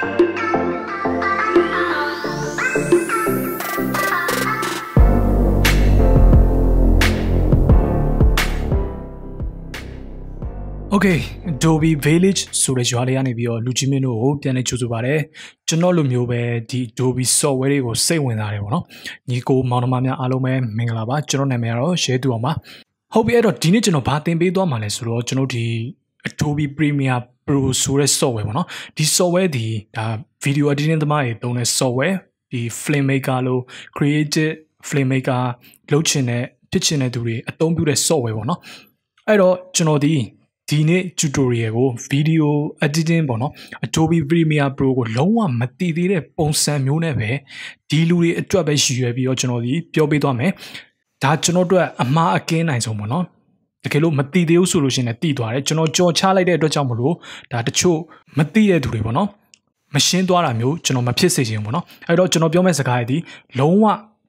Okay Adobe Village ဆိုတဲ့ရွာလေးကနေပြီးတော့လူကြီးမင်းတို့ကိုပြန်လဲကြိုဆိုပါရစေကျွန်တော်လိုမျိုးပဲဒီ Adobe software တွေကိုစိတ်ဝင်စားတယ်ပေါ့နော်ညီကိုမောင်နှမများအားလုံးပဲမင်္ဂလာပါကျွန်တော်နာမည်ကတော့ share သူအောင်ပါဟုတ်ပြီအဲ့တော့ဒီနေ့ကျွန်တော်ဘာသင်ပေးသွားမှာလဲဆိုတော့ကျွန်တော်ဒီ Adobe Premiere Pro ဆိုတဲ့ software ပေါ့နော်ဒီ software ဒီဒါ video editing သမားတွေသုံးတဲ့ software ဒီ Filmmaker လို့ creative Filmmaker လုပ်ချင်တဲ့ဖြစ်ချင်တဲ့သူတွေအသုံးပြုတဲ့ software ပေါ့နော်အဲ့တော့ကျွန်တော်ဒီဒီနေ့ tutorial ကို video editing ပေါ့နော် Adobe Premiere Pro ကိုလုံးဝမသိသေးတဲ့ပုံစံမျိုးနဲ့ပဲဒီလူတွေအတွက်ပဲရည်ရွယ်ပြီးတော့ကျွန်တော်ဒီပြောပေးသွားမယ်ဒါကျွန်တော်တို့အမှားအကင်းနိုင်ဆုံးပေါ့နော် တကယ်လို့မသိသေးဘူးဆိုလို့ရှိရင်လည်းသိသွားတယ်ကျွန်တော်ကြော်ချလိုက်တဲ့အတွက်ကြောင့်မလို့ဒါတချို့မသိတဲ့သူတွေပေါ့နော်မရှင်းသွားတာမျိုးကျွန်တော်မဖြစ်စေချင်ဘူးပေါ့နော်အဲ့တော့ကျွန်တော်ပြောမယ့်စကားရည်ဒီလုံးဝ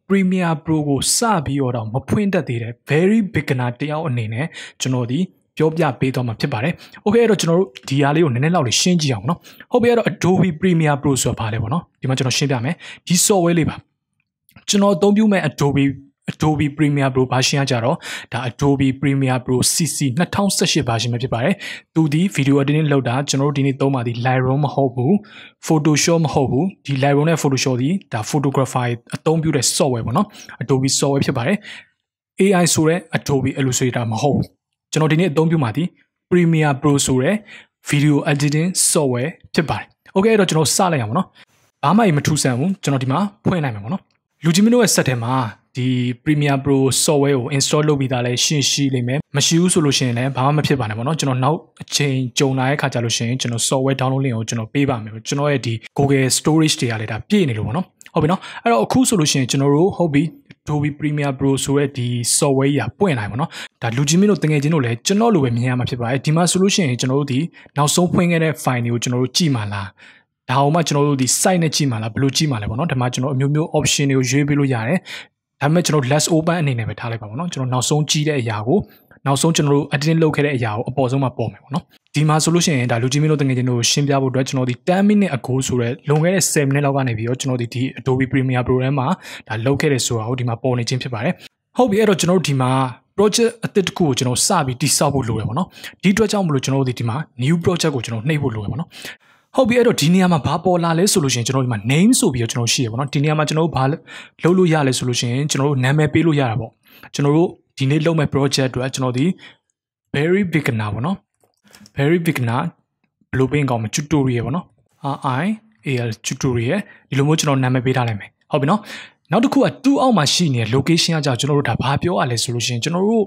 Premiere Pro ကိုစပြီးတော့မဖွင့်တတ်သေးတဲ့ very beginner တယောက်အနေနဲ့ကျွန်တော်ဒီပြောပြပေးတော့မှာဖြစ်ပါတယ်။ Okay အဲ့တော့ကျွန်တော်တို့ဒီဟာလေးကိုနည်းနည်းလောက်လေးရှင်းကြည့်အောင်နော်။ဟုတ်ပြီအဲ့တော့ Adobe Premiere Pro ဆိုတာဘာလဲပေါ့နော်။ဒီမှာကျွန်တော်ရှင်းပြမယ်။ဒီ software လေးပါ။ကျွန်တော်အသုံးပြုမဲ့ Adobe Adobe Premiere Pro version ကကြတော့ဒါ Adobe Premiere Pro CC 2018 version ပဲဖြစ်ပါတယ်။သူဒီ video editing လုပ်တာကျွန်တော်တို့ဒီနေ့သုံးပါဒီ Lightroom မဟုတ်ဘူး။ Photoshop မဟုတ်ဘူး။ဒီ Lightroom နဲ့ Photoshop ဒီဒါ photographer အသုံးပြုတဲ့ software ပေါ့နော်။ Adobe software ဖြစ်ပါတယ်။ AI ဆိုတဲ့ Adobe Illustrator မဟုတ်ဘူးကျွန်တော်ဒီနေ့အသုံးပြုမှာဒီ Premiere Pro ဆိုတဲ့ video editing software ဖြစ်ပါတယ်။ Okay အဲ့တော့ကျွန်တော်စလိုက်အောင်ပါနော်။ဘာမှမထူးဆန်းဘူးကျွန်တော်ဒီမှာဖွင့်နိုင်မှာပါနော်။လူကြီးမင်းတို့ရဲ့ set ထဲမှာ ဒီ Premiere Pro software ကို install လုပ်ပြီးသားလဲရှင်းရှိလိမ့်မယ်။မရှိဘူးဆိုလို့ရှိရင်လည်းဘာမှမဖြစ်ပါနဲ့ပေါ့နော်။ကျွန်တော်နောက်အချိန်ကြုံလာတဲ့ခါကျလို့ရှိရင်ကျွန်တော် software download link ကိုကျွန်တော်ပေးပါမယ်။ကျွန်တော်ရဲ့ဒီ Google storage တွေကလည်းဒါပြည့်နေလို့ပေါ့နော်။ဟုတ်ပြီနော်။အဲ့တော့အခုဆိုလို့ရှိရင်ကျွန်တော်တို့ဟုတ်ပြီ Adobe Premiere Pro ဆိုတဲ့ဒီ software ကြီးပွင့်လာပါတော့။ဒါလူကြီးမင်းတို့တကယ်ချင်းတို့လည်းကျွန်တော်လိုပဲမြင်ရမှာဖြစ်ပါတယ်။ဒီမှာဆိုလို့ရှိရင်ကျွန်တော်တို့ဒီနောက်ဆုံးဖွင့်ခဲ့တဲ့ file တွေကိုကျွန်တော်တို့ကြည့်မှလား။ဒါအောင်မှကျွန်တော်တို့ဒီ site နဲ့ကြည့်မှလားဘယ်လိုကြည့်မှလဲပေါ့နော်။ဒီမှာကျွန်တော်အမျိုးမျိုး option တွေကိုရွေးပေးလို့ရတယ်။ ဒါပေမဲ့ကျွန်တော် less open အနေနဲ့ပဲထားလိုက်ပါပေါ့နော်ကျွန်တော်နောက်ဆုံးကြည့်တဲ့အရာကိုနောက်ဆုံးကျွန်တော်တို့ editing လုပ်ခဲ့တဲ့အရာကိုအပေါ်ဆုံးမှာပေါ်မယ်ပေါ့နော်ဒီမှာဆိုလို့ရှိရင်ဒါလူကြီးမင်းတို့တကယ်ချင်းတို့ရှင်းပြဖို့အတွက်ကျွန်တော်ဒီ10 minute ago ဆိုတဲ့လွန်ခဲ့တဲ့10 minute လောက်ကနေပြီးတော့ကျွန်တော်ဒီဒီ Adobe Premiere Pro ထဲမှာဒါလုပ်ခဲ့တယ်ဆိုတာကိုဒီမှာပေါ်နေခြင်းဖြစ်ပါတယ်ဟုတ်ပြီအဲ့တော့ကျွန်တော်တို့ဒီမှာ project အသစ်တစ်ခုကိုကျွန်တော်စပြီးတိစောက်ဖို့လိုရပါတော့ဒီအတွက်ကြောင့်မလို့ကျွန်တော်တို့ဒီမှာ new project ကိုကျွန်တော်နှိပ်ဖို့လိုရပါတော့ ဟုတ်ပြီအဲ့တော့ဒီနေရာမှာဘာပေါ်လာလဲဆိုလို့ရှိရင်ကျွန်တော်ဒီမှာ name ဆိုပြီးတော့ကျွန်တော်ရှိရပါတော့ဒီနေရာမှာကျွန်တော်တို့ဘာလုပ်လို့ရလဲဆိုလို့ရှိရင်ကျွန်တော်တို့နာမည်ပေးလို့ရတာပေါ့ကျွန်တော်တို့ဒီနေ့လုပ်မဲ့ project အတွက်ကျွန်တော်ဒီ very beginner ပေါ့နော် very beginner ဘယ်လိုပြင်ကောင်းမ tutorial ပေါ့နော် i al tutorial ဒီလိုမျိုးကျွန်တော်နာမည်ပေးထားလိုက်မယ်ဟုတ်ပြီနော်နောက်တစ်ခုက2အောက်မှာရှိနေတဲ့ location အကြောင်းကျွန်တော်တို့ဒါဘာပြောရလဲဆိုလို့ရှိရင်ကျွန်တော်တို့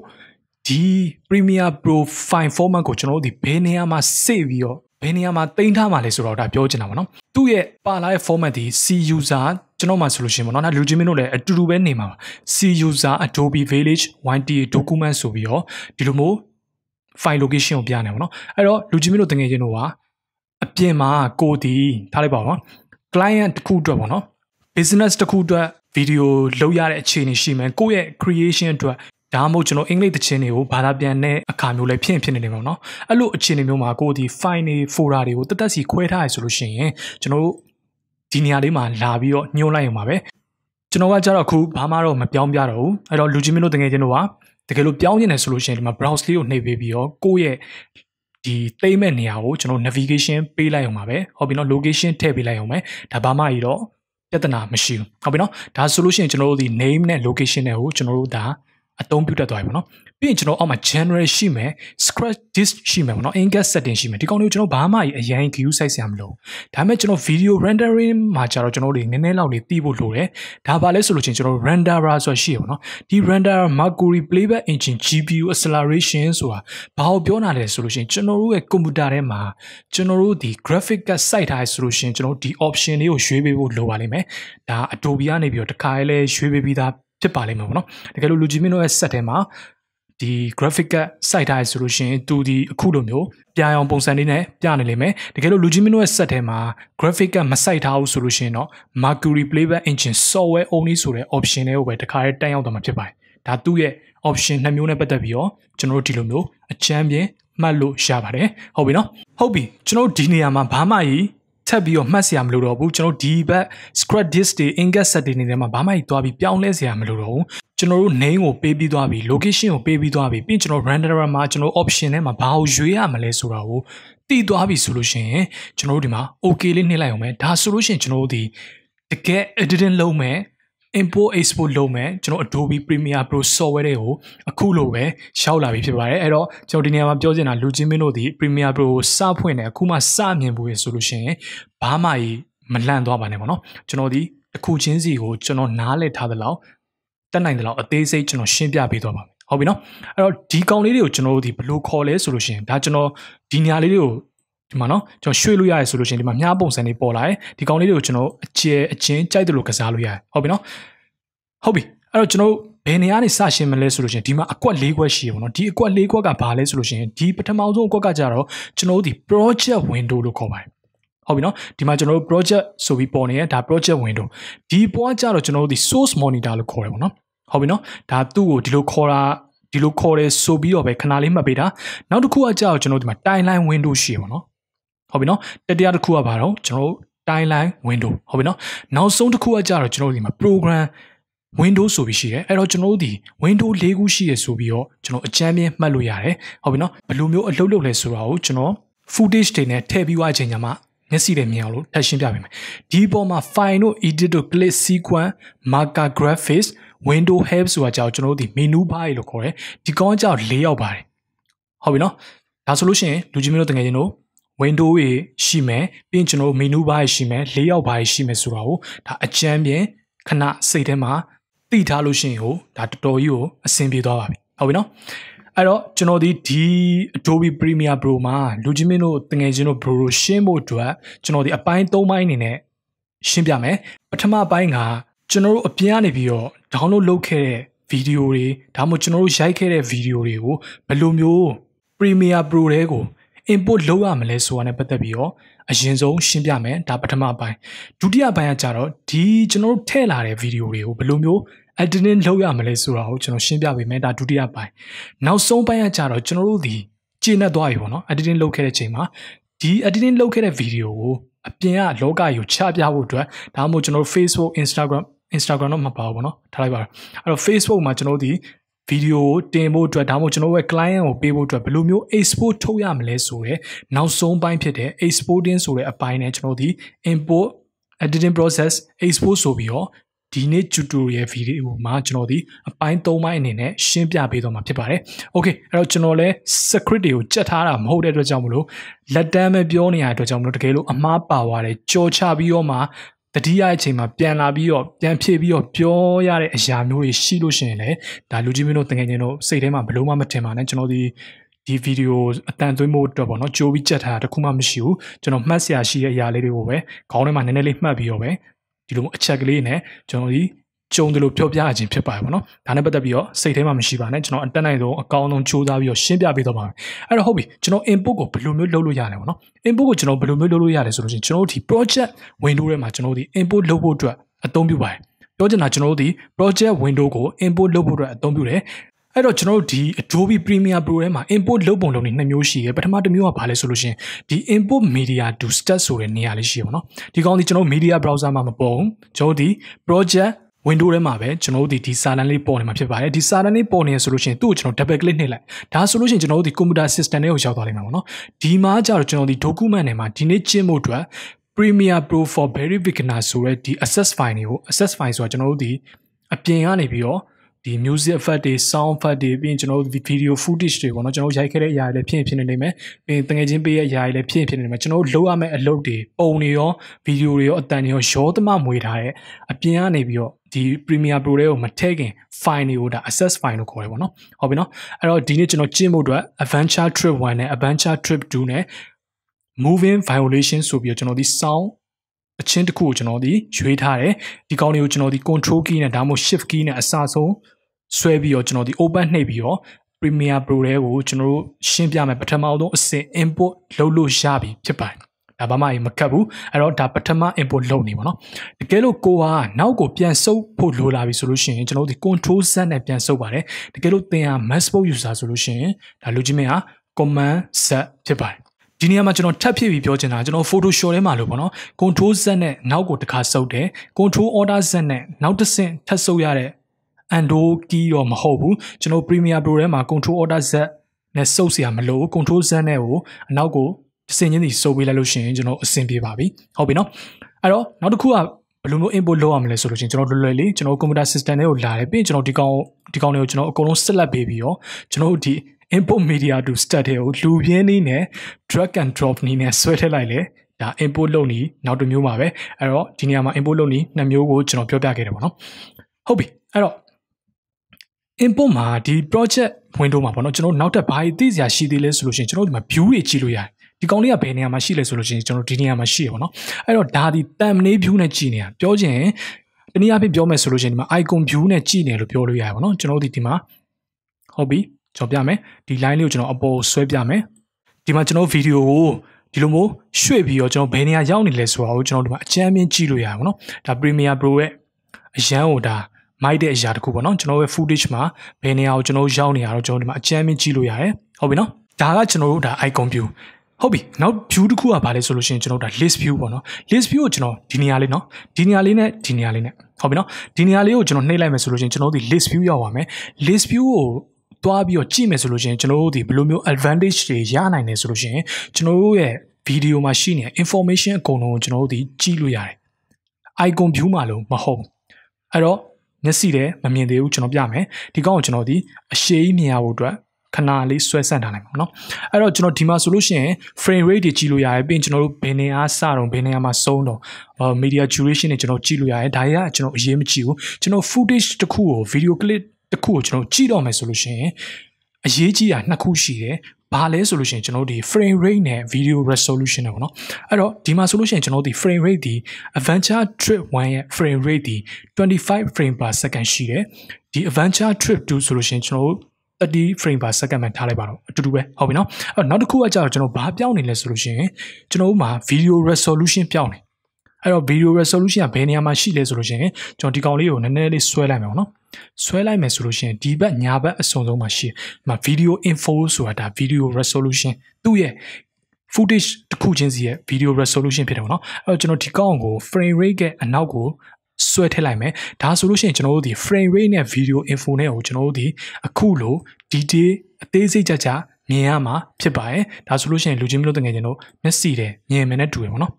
ဒီ Premiere Pro file format ကိုကျွန်တော်တို့ဒီဘယ်နေရာမှာ save ပြီးတော့ ဘယ်နေရာမှာတင်ထားမှာလဲဆိုတော့ဒါပြောချင်တာပါနော်သူ့ရဲ့ပါလာတဲ့ format ဒီ C user ကျွန်တော်မှဆိုလို့ရှိရင်ပေါ့နော်လူချင်းမင်းတို့လည်းအတူတူပဲနေမှာပါ C user Adobe Village 1TA document ဆိုပြီးတော့ဒီလိုမျိုး file location ကိုပြနေပါတော့အဲ့တော့လူချင်းမင်းတို့တကယ်ချင်းတို့ကအပြင်မှာကိုဒီထားလိုက်ပါတော့ client တစ်ခုအတွက်ပေါ့နော် business တစ်ခုအတွက် video လုပ်ရတဲ့အခြေအနေရှိမယ်ကိုယ့်ရဲ့ creation အတွက် ဒါမှမဟုတ်ကျွန်တော်အင်္ဂလိပ်သချင်းတွေကိုဘာသာပြန်တဲ့အခါမျိုးလည်းဖြစ်ဖြစ်နေနေပါတော့အဲ့လိုအခြေအနေမျိုးမှာကိုဒီ file တွေ folder တွေကိုတက်တက်စီခွဲထားရဆိုလို့ရှိရင်ကျွန်တော်တို့ဒီနေရာလေးမှာလာပြီးတော့ညှို့လိုက်ရုံပါပဲကျွန်တော်ကကြတော့အခုဘာမှတော့မပြောင်းပြတော့ဘူးအဲ့တော့လူချင်းမင်းတို့တကယ်ချင်းတို့ကတကယ်လို့ပြောင်းနေတယ်ဆိုလို့ရှိရင်ဒီမှာ browse လေးကိုနှိပ်ပေးပြီးတော့ကိုယ့်ရဲ့ဒီသိမ့်မဲ့နေရာကိုကျွန်တော် navigation ပေးလိုက်အောင်ပါပဲဟုတ်ပြီနော် location ထည့်ပေးလိုက်အောင်ပဲဒါဘာမှကြီးတော့ပြဿနာမရှိဘူးဟုတ်ပြီနော်ဒါဆိုလို့ရှိရင်ကျွန်တော်တို့ဒီ name နဲ့ location တွေကိုကျွန်တော်တို့ဒါ အသုံးပြုတတ်သွားပြီပေါ့နော်ပြီးရင်ကျွန်တော်အောက်မှာ general ရှိမယ် scratch disk ရှိမယ်ပေါ့နော် ingest setting ရှိမယ်ဒီကောင်လေးကိုကျွန်တော်ဘာမှအရင် view size ဆရာမလို့ဒါပေမဲ့ကျွန်တော် video rendering မှာကျတော့ကျွန်တော်တို့နည်းနည်းလောက်လေးသိဖို့လိုတယ်ဒါပါလဲဆိုလို့ချင်းကျွန်တော် renderer ဆိုတာရှိရပေါ့နော်ဒီ renderer Mercury playback engine GPU acceleration ဆိုတာဘာကိုပြောတာလဲဆိုလို့ချင်းကျွန်တော်တို့ရဲ့ computer ထဲမှာကျွန်တော်တို့ဒီ graphic card စိုက်ထားရဆိုလို့ချင်းကျွန်တော်ဒီ option လေးကိုရွေးပေးဖို့လိုပါလိမ့်မယ်ဒါ Adobe ကနေပြီးတော့တခါလဲရွေးပေးပြီးသား ဖြစ်ပါလိမ့်မယ်ပေါ့နော်တကယ်လို့လူကြီးမင်းတို့ရဲ့ set ထဲမှာဒီ graphic က site ထားရဆိုလို့ရှိရင်သူဒီအခုလိုမျိုးပြအောင်ပုံစံလေးနဲ့ပြနေလိမ့်မယ်တကယ်လို့လူကြီးမင်းတို့ရဲ့ set ထဲမှာ graphic ကမ site ထားဘူးဆိုလို့ရှိရင်တော့ Mercury Playback Engine software only ဆိုတဲ့ option တွေကိုပဲတခါတည်းတန်းရောက်တော့မှာဖြစ်ပါတယ်ဒါသူ့ရဲ့ option နှစ်မျိုးနဲ့ပတ်သက်ပြီးတော့ကျွန်တော်တို့ဒီလိုမျိုးအချမ်းပြင်းမှတ်လို့ရပါတယ်ဟုတ်ပြီနော်ဟုတ်ပြီကျွန်တော်တို့ဒီနေရာမှာဘာမှကြီး ထပ်ပြီးတော့မှတ်စရာမလိုတော့ဘူးကျွန်တော်ဒီဘက် script disk တွေ index set တွေနေထဲမှာဘာမှကြီးသွားပြီးပြောင်းလဲစရာမလိုတော့ဘူးကျွန်တော်တို့ name ကိုပေးပြီးသွားပြီ location ကိုပေးပြီးသွားပြီပြီးကျွန်တော် renderer မှာကျွန်တော် option ထဲမှာဘာကိုရွေးရမလဲဆိုတာကိုတည်သွားပြီဆိုလို့ရှိရင်ကျွန်တော်တို့ဒီမှာ okay လေးနှိပ်လိုက်အောင်ပဲဒါဆိုလို့ရှိရင်ကျွန်တော်တို့ဒီတကယ် editing လုပ်မယ် import export လုပ်မယ်ကျွန်တော် Adobe Premiere Pro software တွေကိုအခုလိုပဲရှောက်လာပြီဖြစ်ပါတယ်အဲ့တော့ကျွန်တော်ဒီနေရာမှာပြောချင်တာလူချင်းမင်းတို့ဒီ Premiere Pro ကိုစဖွင့်တယ်အခုမှစမြင်ဖို့ရဆိုလို့ရှိရင်ဘာမှမလန့်သွားပါနဲ့ပေါ့နော်ကျွန်တော်ဒီတစ်ခုချင်းစီကိုကျွန်တော်နားလည်ထားသလောက်တက်နိုင်သလောက်အသေးစိတ်ကျွန်တော်ရှင်းပြပေးသွားပါမယ်ဟုတ်ပြီနော်အဲ့တော့ဒီကောင်လေးတွေကိုကျွန်တော်တို့ဒီဘယ်လိုခေါ်လဲဆိုလို့ရှိရင်ဒါကျွန်တော်ဒီနေရာလေးတွေကို ဒီမှာနော်ကျွန်တော်ရွှေ့လို့ရတယ်ဆိုလို့ရှိရင်ဒီမှာမြားပုံစံလေးပေါ်လာတယ်ဒီကောင်လေးတွေကိုကျွန်တော်အကျဲအချင်းကြိုက်တယ်လို့ကစားလို့ရတယ်ဟုတ်ပြီနော်ဟုတ်ပြီအဲ့တော့ကျွန်တော်ဘယ်နေရာနေစရှင်းမလဲဆိုလို့ရှိရင်ဒီမှာအကွက်၄ခွက်ရှိရပါတော့ဒီအကွက်၄ခွက်ကဘာလဲဆိုလို့ရှိရင်ဒီပထမဆုံးအကွက်ကကြတော့ကျွန်တော်တို့ဒီ project window လို့ခေါ်ပါတယ်ဟုတ်ပြီနော်ဒီမှာကျွန်တော်တို့ project ဆိုပြီးပေါ်နေရဒါ project window ဒီပေါ်ကကြတော့ကျွန်တော်တို့ဒီ source monitor လို့ခေါ်တယ်ပေါ့နော်ဟုတ်ပြီနော်ဒါသူ့ကိုဒီလိုခေါ်တာဒီလိုခေါ်တယ်ဆိုပြီးတော့ပဲခဏလေးမှတ်ပေးတာနောက်တစ်ခုကကြတော့ကျွန်တော်တို့ဒီမှာ timeline window ရှိရပါတော့ ဟုတ်ပြီနော်တတိယတစ်ခုကဘာတော့ကျွန်တော်တို့ timeline window ဟုတ်ပြီနော်နောက်ဆုံးတစ်ခုကကြတော့ကျွန်တော်တို့ဒီမှာ program Windows ဆိုပြီးရှိတယ်အဲ့တော့ကျွန်တော်တို့ဒီ Windows ၄ခုရှိရဆိုပြီးတော့ကျွန်တော်အကြမ်းပြင်းမှတ်လို့ရတယ်ဟုတ်ပြီနော်ဘယ်လိုမျိုးအလုပ်လုပ်လဲဆိုတာကိုကျွန်တော် footage တွေနဲ့ထည့်ပြီးွားချိန်ညမှာမျက်စိတွေမြင်အောင်လို့ထပ်ရှင်းပြပေးမယ်ဒီပေါ်မှာ file တို့ edit တို့ click sequence marker graphics window help ဆိုတာကြောင့်ကျွန်တော်တို့ဒီ menu bar လို့ခေါ်တယ်ဒီကောင်းကြောင့်၄ရောက်ပါတယ်ဟုတ်ပြီနော်ဒါဆိုလို့ရှိရင်လူကြီးမျိုးတို့တကယ်ချင်းတို့ window တွေရှိမယ်ပြီးရင်ကျွန်တော်တို့ menu bar ရှိမယ်၄ရောက်ပါရှိမယ်ဆိုတာကိုဒါအကြမ်းပြင်ခဏစိတ်ထဲမှာသိထားလို့ရှိရင်ဟိုဒါတော်တော်ကြီးကိုအဆင်ပြေသွားပါပြီဟုတ်ပြီနော်အဲ့တော့ကျွန်တော်ဒီဒီ Adobe Premiere Pro မှာလူကြီးမင်းတို့တငယ်ချင်းတို့ Pro ရှင်းဖို့အတွက်ကျွန်တော်ဒီအပိုင်း၃ပိုင်းအနေနဲ့ရှင်းပြမယ်ပထမပိုင်းကကျွန်တော်တို့အပြင်ကနေပြီးတော့ download လုပ်ခဲ့တဲ့ဗီဒီယိုတွေဒါမှမဟုတ်ကျွန်တော်တို့ရိုက်ခဲ့တဲ့ဗီဒီယိုတွေကိုဘယ်လိုမျိုး Premiere Pro တွေကို import လုပ်ရမလဲဆိုတာနဲ့ပတ်သက်ပြီးတော့အရင်ဆုံးရှင်းပြမယ်ဒါပထမပိုင်းဒုတိယပိုင်းကကြတော့ဒီကျွန်တော်တို့ထည့်လာတဲ့ဗီဒီယိုတွေကိုဘယ်လိုမျိုး editing လုပ်ရမလဲဆိုတာကိုကျွန်တော်ရှင်းပြပေးမယ်ဒါဒုတိယပိုင်းနောက်ဆုံးပိုင်းကကြတော့ကျွန်တော်တို့ဒီကျင့်တတ်သွားပြီပေါ့နော် editing လုပ်ခဲ့တဲ့ချိန်မှာဒီ editing လုပ်ခဲ့တဲ့ဗီဒီယိုကိုအပြင်ကလောကကြီးကိုချပြဖို့အတွက်ဒါမှမဟုတ်ကျွန်တော်တို့ Facebook Instagram Instagram တော့မပါဘူးပေါ့နော်ထားလိုက်ပါအဲ့တော့ Facebook မှာကျွန်တော်တို့ဒီ ဗီဒီယိုတင်ဖို့အတွက်ဒါမှမဟုတ်ကျွန်တော်ရဲ့ client ကိုပေးဖို့အတွက်ဘယ်လိုမျိုး export ထုတ်ရမလဲဆိုတော့နောက်ဆုံးပိုင်းဖြစ်တဲ့ exporting ဆိုတဲ့အပိုင်းနဲ့ကျွန်တော်ဒီ import editing process export ဆိုပြီးတော့ဒီနေ့ tutorial video မှာကျွန်တော်ဒီအပိုင်း၃ပိုင်းအနေနဲ့ရှင်းပြပေးသွားမှာဖြစ်ပါတယ်။ Okay အဲ့တော့ကျွန်တော်လည်း script တွေကိုကြက်ထားတာမဟုတ်တဲ့အတွက်ကြောင့်မလို့လက်တမ်းပဲပြောနေရတဲ့အတွက်ကြောင့်မလို့တကယ်လို့အမှားပါသွားတယ်ကြော်ချပြီးတော့မှ တတိယအချိန်မှာပြန်လာပြီးတော့ပြန်ဖြည့်ပြီးတော့ပြောရတဲ့အရာမျိုးတွေရှိလို့ရှိရင်လည်းဒါလူကြီးမင်းတို့တကယ်ချင်းတို့စိတ်ထဲမှာဘလို့မှမထင်ပါနဲ့ကျွန်တော်ဒီဒီဗီဒီယိုအတန်သွင်းဖို့အတွက်ပေါ့နော်ကြိုးပြီးကြက်ထားတာတခုမှမရှိဘူးကျွန်တော်မှတ်စရာရှိတဲ့အရာလေးတွေကိုပဲခေါင်းထဲမှာနည်းနည်းလေးမှတ်ပြီးတော့ပဲဒီလိုအချက်ကလေးနဲ့ကျွန်တော်ဒီ ကြုံတယ်လို့ပြောပြရခြင်းဖြစ်ပါတယ်ပေါ့နော်ဒါနဲ့ပတ်သက်ပြီးတော့စိတ်ထဲမှာမရှိပါနဲ့ကျွန်တော်အတက်နိုင်ဆုံးအကောင်းဆုံးစူးစမ်းပြီးတော့ရှင်းပြပေးတော့ပါမယ်အဲ့တော့ဟုတ်ပြီကျွန်တော် input ကိုဘယ်လိုမျိုးလုပ်လို့ရလဲပေါ့နော် input ကိုကျွန်တော်ဘယ်လိုမျိုးလုပ်လို့ရလဲဆိုလို့ရှိရင်ကျွန်တော်တို့ဒီ project window ထဲမှာကျွန်တော်တို့ဒီ input လုပ်ဖို့အတွက်အသုံးပြုပါတယ်ပြောချင်တာကျွန်တော်တို့ဒီ project window ကို input လုပ်ဖို့အတွက်အသုံးပြုတယ်အဲ့တော့ကျွန်တော်တို့ဒီ Adobe Premiere Pro ထဲမှာ import လုပ်ပုံလုပ်နေနှစ်မျိုးရှိရယ်ပထမတစ်မျိုးကဘာလဲဆိုလို့ရှင်ဒီ import media to start ဆိုတဲ့နေရာလေးရှိရပါတော့ဒီကောင်ဒီကျွန်တော် media browser မှာမပေါ်ဘူးကျွန်တော်ဒီ project window ထဲမှာပဲကျွန်တော်တို့ဒီဒီစာတန်းလေးပေါ်နေမှာဖြစ်ပါတယ်ဒီစာတန်းလေးပေါ်နေရဆိုလို့ရှိရင်သူ့ကိုကျွန်တော် double click နှိပ်လိုက်ဒါဆိုလို့ရှိရင်ကျွန်တော်တို့ဒီ computer system တွေကိုရောက်သွားလိမ့်မှာပေါ့နော်ဒီမှာကျတော့ကျွန်တော်ဒီ document ထဲမှာဒီနေ့ကျင့်ဖို့အတွက် Premiere Pro for Very Beginner ဆိုတဲ့ဒီ access file တွေကို access file ဆိုတာကျွန်တော်တို့ဒီအပြင်ကနေပြီးတော့ ဒီ music effect တွေ sound effect တွေပြီးရင်ကျွန်တော်တို့ video footage တွေပေါ့နော်ကျွန်တော်ရိုက်ခဲ့တဲ့အရာတွေလည်းဖြစ်ဖြစ်နေနေမယ်ပြီးရင်တငယ်ချင်းပေးရဲ့အရာတွေလည်းဖြစ်ဖြစ်နေနေမယ်ကျွန်တော်တို့လုပ်ရမယ့်အလုပ်တွေပုံတွေရော video တွေရောအတန်တွေရောရောသမမွေထားတဲ့အပြင်ကနေပြီးတော့ဒီ Premiere Pro တွေကိုမထည့်ခင် file တွေကိုဒါ access file လို့ခေါ်တယ်ပေါ့နော်ဟုတ်ပြီနော်အဲ့တော့ဒီနေ့ကျွန်တော်ကျင့်ဖို့အတွက် Adventure Trip 1နဲ့ Adventure Trip 2နဲ့ Moving Violation ဆိုပြီးတော့ကျွန်တော်ဒီ sound အချင်းတစ်ခုကိုကျွန်တော်ဒီရွေးထားတယ်ဒီကောင်းလေးကိုကျွန်တော်ဒီ control key နဲ့ဒါမှမဟုတ် shift key နဲ့အစဆုံး ဆွဲပြီးတော့ကျွန်တော်ဒီ open နှိပ်ပြီးတော့ Premiere Pro တွေကိုကျွန်တော်တို့ရှင်းပြမယ်ပထမဆုံးအဆင့် input လုပ်လို့ရပြီဖြစ်ပါတယ်ဒါဘာမှမကတ်ဘူးအဲ့တော့ဒါပထမ input လုပ်နေပါတော့တကယ်လို့ကိုကနောက်ကိုပြန်ဆုပ်ဖို့လိုလာပြီဆိုလို့ရှိရင်ကျွန်တော်တို့ဒီ control z နဲ့ပြန်ဆုပ်ပါတယ်တကယ်လို့သင်ဟာ macbook user ဆိုလို့ရှိရင်ဒါလူကြီးမင်းဟာ command z ဖြစ်ပါတယ်ဒီဒီနေရာမှာကျွန်တော်ထပ်ဖြစ်ပြီးပြောချင်တာကျွန်တော် Photoshop ထဲမှာလို့ပေါ့နော် Control Z နဲ့နောက်ကိုတစ်ခါဆုပ်တယ် Control Order Z နဲ့နောက်တစ်ဆင့်ထပ်ဆုပ်ရတဲ့ Ando key တော့မဟုတ်ဘူးကျွန်တော် Premiere Pro ထဲမှာ Control Order Z နဲ့ဆုပ်เสียမလို့ Control Z နဲ့ကိုအနောက်ကိုတစ်ဆင့်ချင်းစီဆုပ်ပေးလိုက်လို့ရှိရင်ကျွန်တော်အဆင်ပြေပါပြီဟုတ်ပြီနော်အဲ့တော့နောက်တစ်ခုကဘယ်လိုမျိုး input လုပ်ရမလဲဆိုလို့ရှိရင်ကျွန်တော်လွယ်လွယ်လေးကျွန်တော် computer system တွေကိုလာတယ်ပြီးရင်ကျွန်တော်ဒီကောင်ဒီကောင်တွေကိုကျွန်တော်အကုန်လုံးဆက်လက်ပေးပြီးတော့ကျွန်တော်ဒီ input media to stat တွေကိုလူပြင်းနေနဲ့ drag and drop နည်းနဲ့ဆွဲထည့်လိုက်လေဒါ input လုပ်နေနောက်တစ်မျိုးပါပဲအဲ့တော့ဒီနေရာမှာ input လုပ်နေနှစ်မျိုးကိုကျွန်တော်ပြောပြခဲ့တယ်ပေါ့နော်ဟုတ်ပြီအဲ့တော့ input မှာဒီ project window မှာပေါ့နော်ကျွန်တော်နောက်ထပ်ဘာသိစရာရှိသေးလဲဆိုလို့ရှိရင်ကျွန်တော်ဒီမှာ view တွေကြည့်လို့ရတယ်ဒီကောင်လေးကဘယ်နေရာမှာရှိလဲဆိုလို့ရှိရင်ကျွန်တော်ဒီနေရာမှာရှိရပါတော့အဲ့တော့ဒါဒီ thumbnail view နဲ့ကြည့်နေတာပြောချင်တနည်းအားဖြင့်ပြောမယ်ဆိုလို့ရှိရင်ဒီမှာ icon view နဲ့ကြည့်နေလို့ပြောလို့ရတယ်ပေါ့နော်ကျွန်တော်ဒီဒီမှာဟုတ်ပြီကျွန်တော်ပြမယ်ဒီ line လေးကိုကျွန်တော်အပေါ်ဆွဲပြမယ်ဒီမှာကျွန်တော်ဗီဒီယိုကိုဒီလိုမျိုးရွှေ့ပြီးတော့ကျွန်တော်ဘယ်နေရာရောက်နေလဲဆိုတာကိုကျွန်တော်ဒီမှာအကြမ်းမြင်ကြည့်လို့ရပါဘောနော်ဒါ Premiere Pro ရဲ့အရန်ဟိုဒါ မိုက်တဲ့အရာတခုပေါ့နော်ကျွန်တော်ရဲ့ footage မှာဘယ်နေရာကိုကျွန်တော်ရောက်နေရတော့ကျွန်တော်ဒီမှာအကြမ်းမြင်ကြည့်လို့ရတယ်ဟုတ်ပြီနော်ဒါကကျွန်တော်တို့ဒါ icon view ဟုတ်ပြီနောက် view တစ်ခုကဘာလဲဆိုလို့ရှိရင်ကျွန်တော်တို့ဒါ list view ပေါ့နော် list view ကိုကျွန်တော်ဒီနေရာလေးနော်ဒီနေရာလေးနဲ့ဒီနေရာလေးနဲ့ဟုတ်ပြီနော်ဒီနေရာလေးကိုကျွန်တော်နှိပ်လိုက်မယ်ဆိုလို့ရှိရင်ကျွန်တော်တို့ဒီ list view ရောက်ပါမယ် list view ကိုသွားပြီးတော့ကြည့်မယ်ဆိုလို့ရှိရင်ကျွန်တော်တို့ဒီဘယ်လိုမျိုး advantage တွေရနိုင်တယ်ဆိုလို့ရှိရင်ကျွန်တော်တို့ရဲ့ video မှာရှိနေတဲ့ information အကုန်လုံးကိုကျွန်တော်တို့ဒီကြည့်လို့ရတယ် icon view မှာလို့မဟုတ်အဲ့တော့ မျက်စိတဲ့မမြင်သေးဘူးကျွန်တော်ပြမယ်ဒီကောင်ကိုကျွန်တော်ဒီအရှိကြီးမြင်ရဖို့အတွက်ခဏလေးဆွဲဆန့်ထားလိုက်ပါတော့အဲ့တော့ကျွန်တော်ဒီမှာဆိုလို့ရှိရင် frame rate တွေကြည့်လို့ရတယ်ပြီးရင်ကျွန်တော်တို့ဘယ်နေရာစတော့ဘယ်နေရာမှာဆုံးတော့ media duration တွေကျွန်တော်ကြည့်လို့ရတယ်ဒါတွေကကျွန်တော်အရေးမကြည့်ဘူးကျွန်တော် footage တစ်ခုကို video clip တစ်ခုကိုကျွန်တော်ကြည့်တော့မယ်ဆိုလို့ရှိရင်အရေးကြီးတာနှစ်ခုရှိတယ် ဘာလဲဆိုလို့ရှိရင်ကျွန်တော်တို့ဒီ frame rate နဲ့ video resolution နဲ့ပေါ့နော်အဲ့တော့ဒီမှာဆိုလို့ရှိရင်ကျွန်တော်တို့ဒီ frame rate ဒီ adventure trip 1ရဲ့ frame rate ဒီ25 frame per second ရှိတယ်ဒီ adventure trip 2ဆိုလို့ရှိရင်ကျွန်တော်တို့30 frame per second မှာထားလိုက်ပါတော့အတူတူပဲဟုတ်ပြီနော်အဲ့နောက်တစ်ခုကကြာတော့ကျွန်တော်ဘာပြောင်းနေလဲဆိုလို့ရှိရင်ကျွန်တော်တို့မှာ video resolution ပြောင်းနေအဲ့တော့ video resolution ကဘယ်နေရာမှာရှိလဲဆိုလို့ရှိရင်ကျွန်တော်ဒီကောင်လေးကိုနည်းနည်းလေးဆွဲလိုက်မယ်ပေါ့နော် ဆွဲလိုက်မယ်ဆိုလို့ရှိရင်ဒီဘက်ညာဘက်အစုံဆုံးမှာရှိမှာ video info ဆိုတာဒါ video resolution သူ့ရဲ့ footage တစ်ခုချင်းစီရဲ့ video resolution ဖြစ်တယ်ပေါ့နော်အဲ့တော့ကျွန်တော်ဒီကောင်ကို frame rate ရဲ့အနောက်ကိုဆွဲထည့်လိုက်မယ်ဒါဆိုလို့ရှိရင်ကျွန်တော်တို့ဒီ frame rate နဲ့ video info နဲ့ကိုကျွန်တော်တို့ဒီအခုလို detail အသေးစိတ်ကြကြမြင်ရမှာဖြစ်ပါတယ်ဒါဆိုလို့ရှိရင်လူချင်းမျိုးတငယ်ချင်းတို့မျက်စိတယ်မြင်မယ်နဲ့တူတယ်ပေါ့နော်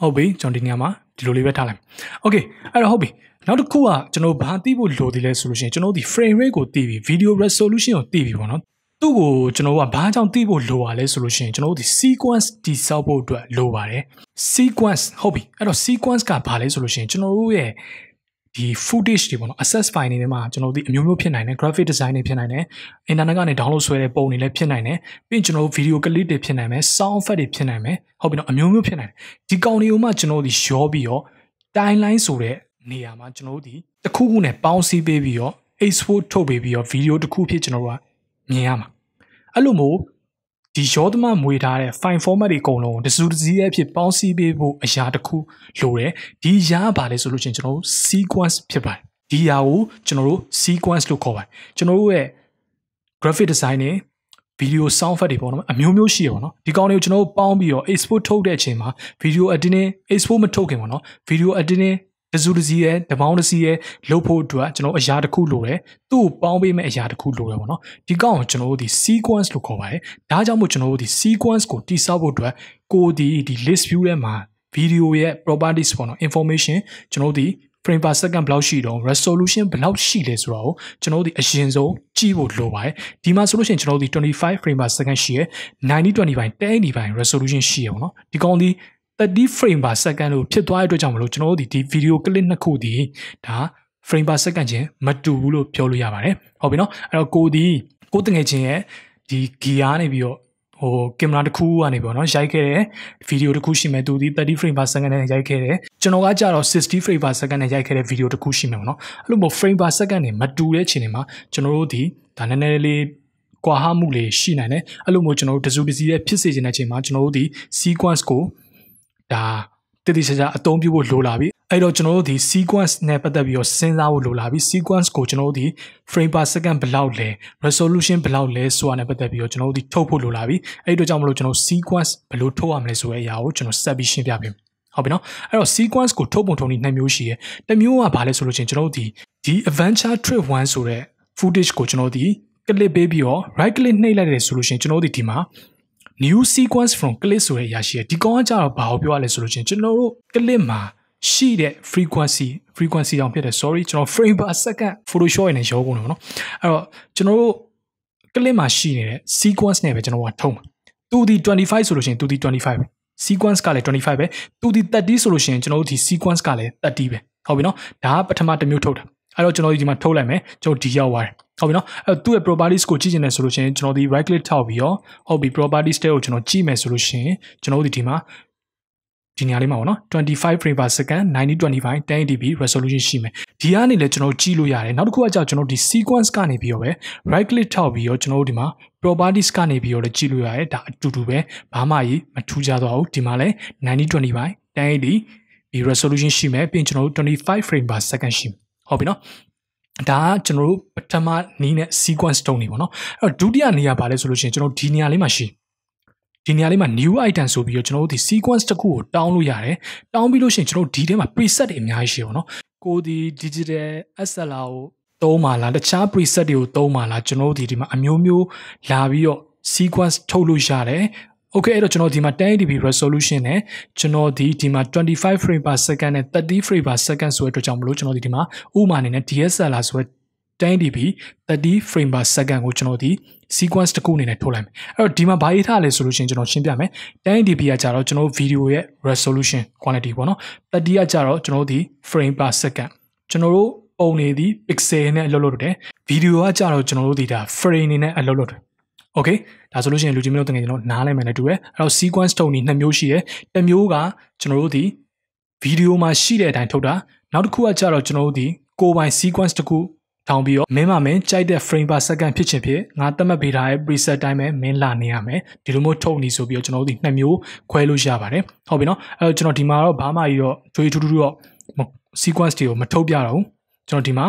ဟုတ်ပြီကျွန်တော်ဒီနေရာမှာဒီလိုလေးပဲထားလိုက်โอเคအဲ့တော့ဟုတ်ပြီနောက်တစ်ခုကကျွန်တော်ဘာသိဖို့လိုသေးလဲဆိုလို့ရှိရင်ကျွန်တော်ဒီ frame rate ကိုသိပြီ video resolution ကိုသိပြီပေါ့နော်သူ့ကိုကျွန်တော်ကဘာကြောင့်သိဖို့လိုပါလဲဆိုလို့ရှိရင်ကျွန်တော်တို့ဒီ sequence တိစောက်ဖို့အတွက်လိုပါတယ် sequence ဟုတ်ပြီအဲ့တော့ sequence ကဘာလဲဆိုလို့ရှိရင်ကျွန်တော်တို့ရဲ့ ဒီ footage တွေပေါ့နော် access file တွေထဲမှာကျွန်တော်တို့ဒီအမျိုးမျိုးဖြစ်နိုင်တယ် graphic design တွေဖြစ်နိုင်တယ် internet ကနေ download ဆွဲတဲ့ပုံတွေလည်းဖြစ်နိုင်တယ်ပြီးရင်ကျွန်တော်တို့ video clip တွေဖြစ်နိုင်မယ် sound effect တွေဖြစ်နိုင်မယ်ဟုတ်ပြီနော်အမျိုးမျိုးဖြစ်နိုင်တယ်ဒီကောင်တွေကိုမှကျွန်တော်တို့ဒီရောပြီးတော့ timeline ဆိုတဲ့နေရာမှာကျွန်တော်တို့ဒီတစ်ခုခုနဲ့ပေါင်းစည်းပေးပြီးတော့ export ထုတ်ပေးပြီးတော့ video တစ်ခုဖြစ်ကျွန်တော်တို့ကမြင်ရမှာအဲ့လိုမျိုး ဒီရောသမမွေထားတဲ့ file format တွေအကုန်လုံးတစုတစည်းအဖြစ်ပေါင်းစည်းပေးဖို့အရာတစ်ခုလိုတယ်ဒီအရာဘာလဲဆိုလို့ချင်းကျွန်တော်တို့ sequence ဖြစ်ပါတယ်ဒီအရာကိုကျွန်တော်တို့ sequence လို့ခေါ်ပါတယ်ကျွန်တော်တို့ရဲ့ graphic design နဲ့ video sound effect တွေပေါ့နော်အမျိုးမျိုးရှိရပါတော့ဒီကောင်တွေကိုကျွန်တော်တို့ပေါင်းပြီးတော့ export ထုတ်တဲ့အချိန်မှာ video editing export မထုတ်ခင်ပေါ့နော် video editing တစုတစည်းရဲ့တပေါင်းတစည်းရဲ့လုပ်ဖို့အတွက်ကျွန်တော်အရာတစ်ခုလိုတယ်သူ့ကိုပေါင်းပေးမဲ့အရာတစ်ခုလိုတယ်ပေါ့နော်ဒီကောင်ကိုကျွန်တော်တို့ဒီ sequence လို့ခေါ်ပါတယ်ဒါကြောင့်မို့ကျွန်တော်တို့ဒီ sequence ကိုတိစောက်ဖို့အတွက်ကိုဒီဒီ list view ထဲမှာ video ရဲ့ properties ပေါ့နော် information ကျွန်တော်တို့ဒီ frame per second ဘယ်လောက်ရှိတော့ resolution ဘယ်လောက်ရှိလဲဆိုတော့ကျွန်တော်တို့ဒီအရင်ဆုံးကြည့်ဖို့လိုပါတယ်ဒီမှာဆိုလို့ရှိရင်ကျွန်တော်တို့ဒီ25 frame per second ရှိရယ်9020 by 1080 by resolution ရှိရယ်ပေါ့နော်ဒီကောင်ဒီ 30 frame per second လို့ဖြစ်သွားတဲ့အတွက်ကြောင့်မလို့ကျွန်တော်တို့ဒီဒီ video clip နှစ်ခုဒီဒါ frame per second ချင်းမတူဘူးလို့ပြောလို့ရပါတယ်ဟုတ်ပြီနော်အဲ့တော့ကိုဒီကိုတငယ်ချင်းရဲ့ဒီ gear နေပြီးတော့ဟိုကင်မရာတစ်ခုကနေပေါ့နော်ရိုက်ခဲ့တဲ့ဗီဒီယိုတစ်ခုရှိမယ်သူဒီ30 frame per second နဲ့ရိုက်ခဲ့တယ်ကျွန်တော်ကကြတော့60 frame per second နဲ့ရိုက်ခဲ့တဲ့ဗီဒီယိုတစ်ခုရှိမယ်ပေါ့နော်အဲ့လိုမျိုး frame per second နဲ့မတူတဲ့ချိန်တွေမှာကျွန်တော်တို့ဒီဒါနည်းနည်းလေးကွာဟမှုလေးရှိနိုင်တယ်အဲ့လိုမျိုးကျွန်တော်တို့တစုတစည်းရဲ့ဖြစ်စေချင်တဲ့ချိန်မှာကျွန်တော်တို့ဒီ sequence ကို ဒါတည်တည်ချာချာအသုံးပြုဖို့လိုလာပြီအဲ့တော့ကျွန်တော်တို့ဒီ sequence နဲ့ပတ်သက်ပြီးတော့စဉ်းစားဖို့လိုလာပြီ sequence ကိုကျွန်တော်တို့ဒီ frame per second ဘယ်လောက်လဲ resolution ဘယ်လောက်လဲဆိုတာနဲ့ပတ်သက်ပြီးတော့ကျွန်တော်တို့ဒီထုတ်ဖို့လိုလာပြီအဲ့တော့ကြောင့်မလို့ကျွန်တော် sequence ဘယ်လိုထုတ်ရမလဲဆိုတဲ့အရာကိုကျွန်တော်ဆက်ပြီးရှင်းပြပေးမယ်ဟုတ်ပြီနော်အဲ့တော့ sequence ကိုထုတ်ပုံထုံနည်းနှစ်မျိုးရှိတယ်တစ်မျိုးကဘာလဲဆိုလို့ချင်းကျွန်တော်တို့ဒီဒီ adventure trip 1ဆိုတဲ့ footage ကိုကျွန်တော်တို့ဒီ click ပေးပြီးတော့ right click နှိပ်လိုက်တယ်ဆိုလို့ချင်းကျွန်တော်တို့ဒီမှာ new sequence from click ဆိုတဲ့အရာရှိတယ်ဒီကောင်ကကြတော့ဘာကိုပြောရလဲဆိုလို့ချင်းကျွန်တော်တို့ click မှာရှိတဲ့ frequency frequency တောင်ဖြစ်တယ် sorry ကျွန်တော် frame per second photoshop နဲ့ရောကုန်တယ်နော်အဲ့တော့ကျွန်တော်တို့ click မှာရှိနေတဲ့ sequence နဲ့ပဲကျွန်တော်ကထုံးမှာသူဒီ25ဆိုလို့ရှိရင်သူဒီ25ပဲ sequence ကလည်း25ပဲသူဒီ30ဆိုလို့ရှိရင်ကျွန်တော်တို့ဒီ sequence ကလည်း30ပဲဟုတ်ပြီနော်ဒါကပထမတစ်မျိုးထုတ်တာအဲ့တော့ကျွန်တော်ဒီမှာထုတ်လိုက်မယ်ကျွန်တော်ဒီရောက်သွားတယ် ဟုတ်ပြီနော်အဲ့သူ့ရဲ့ properties ကိုကြည့်ချင်တယ်ဆိုလို့ရှိရင်ကျွန်တော်ဒီ right click ထောက်ပြီးတော့ဟုတ်ပြီ properties တဲ့ကိုကျွန်တော်ကြည့်မယ်ဆိုလို့ရှိရင်ကျွန်တော်တို့ဒီမှာဒီနေရာလေးမှာပေါ့နော်25 frame per second 9025 1080p resolution ရှိမယ်ဒီကနေလည်းကျွန်တော်ကြည့်လို့ရတယ်နောက်တစ်ခုကကြောင့်ကျွန်တော်ဒီ sequence ကနေပြီးတော့ပဲ right click ထောက်ပြီးတော့ကျွန်တော်တို့ဒီမှာ properties ကနေပြီးတော့လည်းကြည့်လို့ရတယ်ဒါအတူတူပဲဘာမှကြီးမထူးခြားတော့ဘူးဒီမှာလည်း9025 1080ဒီ resolution ရှိမယ်ပြီးရင်ကျွန်တော်တို့25 frame per second ရှိမယ်ဟုတ်ပြီနော် ဒါကကျွန်တော်တို့ပထမနီးနဲ့ sequence တုံးနေပေါ့နော်အဲ့တော့ဒုတိယနေရာပါလဲဆိုလို့ရှိရင်ကျွန်တော်ဒီနေရာလေးမှာရှိဒီနေရာလေးမှာ new item ဆိုပြီးတော့ကျွန်တော်တို့ဒီ sequence တစ်ခုကိုတောင်းလို့ရတယ်တောင်းပြီးလို့ရှိရင်ကျွန်တော်တို့ဒီထဲမှာ preset တွေအများကြီးရှိပါတော့ကိုဒီ digital SLR ကိုသုံးပါလားတခြား preset တွေကိုသုံးပါလားကျွန်တော်တို့ဒီဒီမှာအမျိုးမျိုးလာပြီးတော့ sequence ထုတ်လို့ရတယ် Okay အဲ့တော့ကျွန်တော်ဒီမှာ 1080p resolution နဲ့ကျွန်တော်ဒီဒီမှာ25 frame per second နဲ့30 frame per second ဆိုတဲ့အတွက်ကြောင့်မလို့ကျွန်တော်ဒီဒီမှာဥမာအနေနဲ့ DSLR ဆိုတဲ့ 10dp 30 frame per second ကိုကျွန်တော်ဒီ sequence တစ်ခုအနေနဲ့ထုတ်လိုက်မယ်အဲ့တော့ဒီမှာဘာရေးထားလဲဆိုလို့ရှိရင်ကျွန်တော်ရှင်းပြမယ် 10dp ကကြတော့ကျွန်တော် video ရဲ့ resolution quality ပေါ့နော်30ကကြတော့ကျွန်တော်ဒီ frame per second ကျွန်တော်တို့ပုံနေသည် pixel နဲ့အလုပ်လုပ်တယ် video ကကြတော့ကျွန်တော်တို့ဒီဒါ frame နေနဲ့အလုပ်လုပ်တယ် okay ဒါဆိုလို့ရှိရင်လူကြီးမျိုးတငယ်ကျွန်တော်နားလည်မယ်နဲ့တူတယ်အဲ့တော့ sequence ထုတ်နေနှစ်မျိုးရှိတယ်တစ်မျိုးကကျွန်တော်တို့ဒီ video မှာရှိတဲ့အတိုင်းထုတ်တာနောက်တစ်ခုကကြတော့ကျွန်တော်တို့ဒီကိုယ်ပိုင် sequence တစ်ခုထောင်ပြီးတော့မင်းမမင်းကြိုက်တဲ့ frame per second ဖြစ်ချင်ဖြစ်ငါသတ်မှတ်ပေးထားတဲ့ preset တိုင်းပဲမင်းလာနေရမယ်ဒီလိုမျိုးထုတ်နေဆိုပြီးတော့ကျွန်တော်တို့ဒီနှစ်မျိုးခွဲလို့ရပါတယ်ဟုတ်ပြီနော်အဲ့တော့ကျွန်တော်ဒီမှာတော့ဘာမှကြီးတော့ကြွေးထူးထူးတော့ sequence တွေကိုမထုတ်ပြတော့ဘူးကျွန်တော်ဒီမှာ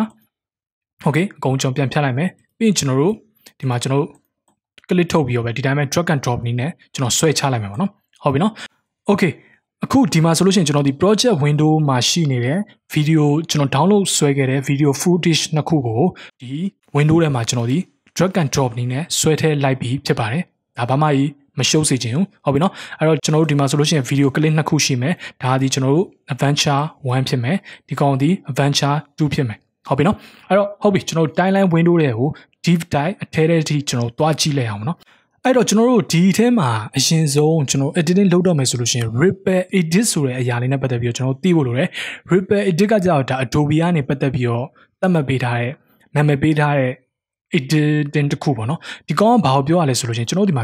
okay အကုန်ကျွန်တော်ပြန်ဖြတ်လိုက်မယ်ပြီးရင်ကျွန်တော်တို့ဒီမှာကျွန်တော်တို့ click ထုတ်ပြီးတော့ပဲဒီတိုင်းပဲ drag and drop နည်းနဲ့ကျွန်တော်ဆွဲချလိုက်မယ်ပေါ့နော်ဟုတ်ပြီနော် okay အခုဒီမှာဆိုလို့ရှိရင်ကျွန်တော်ဒီ project window မှာရှိနေတဲ့ video ကျွန်တော် download ဆွဲခဲ့တဲ့ video footage နှစ်ခုကိုဒီ window ထဲမှာကျွန်တော်ဒီ drag and drop နည်းနဲ့ဆွဲထည့်လိုက်ပြီးဖြစ်ပါတယ်ဒါဘာမှကြီးမရှုပ်စေချင်ဘူးဟုတ်ပြီနော်အဲ့တော့ကျွန်တော်တို့ဒီမှာဆိုလို့ရှိရင် video clip နှစ်ခုရှိမယ်ဒါဒီကျွန်တော်တို့ adventure 1ဖြစ်မယ်ဒီကောင်ဒီ adventure 2ဖြစ်မယ်ဟုတ်ပြီနော်အဲ့တော့ဟုတ်ပြီကျွန်တော် timeline window တွေကို deep dive အထဲထဲထိကျွန်တော်တွားကြည့်လိုက်အောင်နော်အဲ့တော့ကျွန်တော်တို့ဒီထဲမှာအရင်ဆုံးကျွန်တော် editing လုပ်တော့မယ်ဆိုလို့ရှိရင် repair edit ဆိုတဲ့အရာလေးနဲ့ပတ်သက်ပြီးတော့ကျွန်တော်သိဖို့လိုတယ် repair edit ကကြောက်ဒါ Adobe ကနေပတ်သက်ပြီးတော့သတ်မှတ်ပေးထားတဲ့နာမည်ပေးထားတဲ့ editing တစ်ခုပေါ့နော်ဒီကောင်ကဘာကိုပြောရလဲဆိုလို့ရှိရင်ကျွန်တော်ဒီမှာ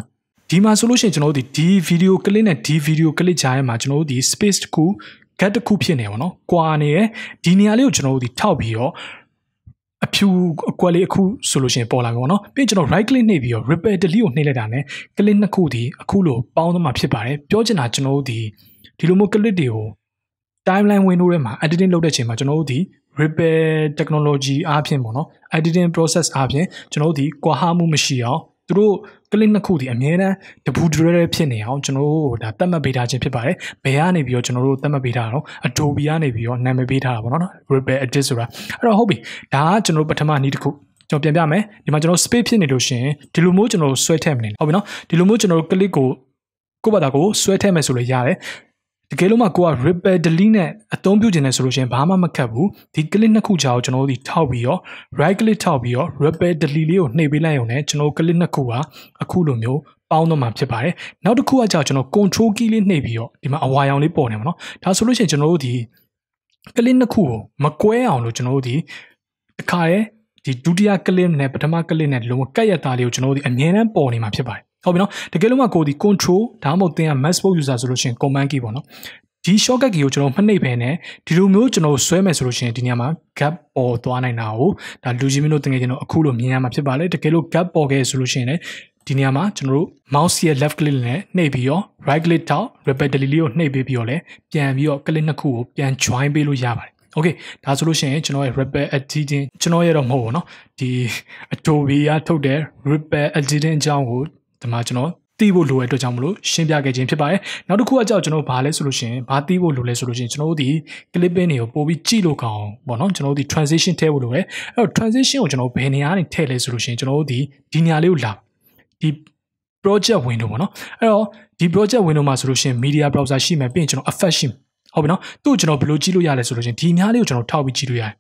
ဒီမှာဆိုလို့ရှိရင်ကျွန်တော်တို့ဒီ video clip နဲ့ဒီ video clip ကြားထဲမှာကျွန်တော်တို့ဒီ space တစ်ခု gap တစ်ခုဖြစ်နေပါတော့။ကွာနေရဒီနေရာလေးကိုကျွန်တော်တို့ဒီထောက်ပြီးတော့ အဖြူအကွက်လေးအခုဆိုလို့ရှိရင်ပေါ်လာမှာပေါ့နော်ပြီးကျွန်တော် right click နှိပ်ပြီးတော့ repair delete ကိုနှိပ်လိုက်တာ ਨੇ click နှစ်ခုဒီအခုလိုပေါင်းသွားမှာဖြစ်ပါတယ်ပြောချင်တာကျွန်တော်တို့ဒီဒီလိုမျိုး click တွေကို timeline window ထဲမှာ editing လုပ်တဲ့ချိန်မှာကျွန်တော်တို့ဒီ repair technology အားဖြင့်ပေါ့နော် editing process အားဖြင့်ကျွန်တော်တို့ဒီကွာဟမှုမရှိအောင် သူတို့ click နှစ်ခုဒီအများနဲ့တပူတရဲဖြစ်နေအောင်ကျွန်တော်တို့ဒါသတ်မှတ်ပေးထားခြင်းဖြစ်ပါတယ်ဘယ်ကနေပြီးတော့ကျွန်တော်တို့သတ်မှတ်ပေးထားတာတော့ Adobe ကနေပြီးတော့နာမည်ပေးထားတာပေါ့နော် Repair Edit ဆိုတာအဲ့တော့ဟုတ်ပြီဒါကကျွန်တော်တို့ပထမနည်းတစ်ခုကျွန်တော်ပြန်ပြမယ်ဒီမှာကျွန်တော် space ဖြစ်နေလို့ရှင်ဒီလိုမျိုးကျွန်တော်တို့ဆွဲထည့်မနေဟုတ်ပြီနော်ဒီလိုမျိုးကျွန်တော်တို့ click ကိုကိုယ့်ဘာသာကိုဆွဲထည့်မယ်ဆိုလို့ရတယ် တကယ်လို့မှကိုက repair delete နဲ့အသုံးပြုခြင်းနဲ့ဆိုလို့ရှိရင်ဘာမှမခက်ဘူးဒီ click နှစ်ခုကြာကိုကျွန်တော်တို့ဒီထောက်ပြီးတော့ right click ထောက်ပြီးတော့ repair delete လေးကိုနှိပ်ပေးလိုက်ရုံနဲ့ကျွန်တော် click နှစ်ခုကအခုလိုမျိုးပေါင်းတော့မှာဖြစ်ပါတယ်နောက်တစ်ခုကကြာကျွန်တော် control key လေးနှိပ်ပြီးတော့ဒီမှာအဝါရောင်လေးပေါ်နေမှာနော်ဒါဆိုလို့ရှိရင်ကျွန်တော်တို့ဒီ click နှစ်ခုကိုမကွဲအောင်လို့ကျွန်တော်တို့ဒီတစ်ခါရဲဒီဒုတိယ clip နဲ့ပထမ clip နဲ့ဒီလိုကတ်ရသားလေးကိုကျွန်တော်တို့ဒီအမြဲတမ်းပေါ်နေမှာဖြစ်ပါတယ် ဟုတ်ပြီနော်တကယ်လို့မှကိုဒီ control ဒါမှမဟုတ်သင်က macbook user ဆိုလို့ရှိရင် command key ပေါ့နော်ဒီ shortcut key ကိုကျွန်တော်မနှိပ်ဘဲနဲ့ဒီလိုမျိုးကျွန်တော်ဆွဲမယ်ဆိုလို့ရှိရင်ဒီနေရာမှာ gap ပေါ်သွားနိုင်တာကိုဒါလူကြီးမင်းတို့တကယ်ကျွန်တော်အခုလိုမြင်ရမှာဖြစ်ပါလေတကယ်လို့ gap ပေါ်ခဲ့ဆိုလို့ရှိရင်လည်း ဒီနေရာမှာကျွန်တော်တို့ mouse ရဲ့ left click နဲ့နှိပ်ပြီးတော့ right click ထောက် repeatedly လေးကိုနှိပ်ပေးပြီးတော့လည်းပြန်ပြီးတော့ click နှစ်ခုကိုပြန် join ပေးလို့ရပါတယ်။ Okay ဒါဆိုလို့ရှိရင်ကျွန်တော်ရဲ့ repair editing ကျွန်တော်ရဲ့တော့မဟုတ်ဘူးเนาะဒီ Adobe ကထုတ်တဲ့ repair editing အကြောင်းကို ဒီမှာကျွန်တော်သိဖို့လိုတဲ့အတွက်ကြောင့်မလို့ရှင်းပြခဲ့ခြင်းဖြစ်ပါတယ်။နောက်တစ်ခုကကြောက်ကျွန်တော်ဘာလဲဆိုလို့ရှိရင်ဘာသိဖို့လိုလဲဆိုလို့ရှိရင်ကျွန်တော်တို့ဒီ clipping တွေကိုပို့ပြီးကြည့်လို့ကောင်းပေါ့နော်ကျွန်တော်တို့ဒီ transition ထည့်ဖို့လိုတယ်။အဲ့တော့ transition ကိုကျွန်တော်ဘယ်နေရာကနေထည့်လဲဆိုလို့ရှိရင်ကျွန်တော်တို့ဒီဒီနေရာလေးကိုလာဒီ project window ပေါ့နော်အဲ့တော့ဒီ project window မှာဆိုလို့ရှိရင် media browser ရှိမယ်ပြီးရင်ကျွန်တော် effect ရှိမယ်ဟုတ်ပြီနော်သူ့ကိုကျွန်တော်ဘယ်လိုကြည့်လို့ရလဲဆိုလို့ရှိရင်ဒီများလေးကိုကျွန်တော်ထောက်ပြီးကြည့်လို့ရတယ်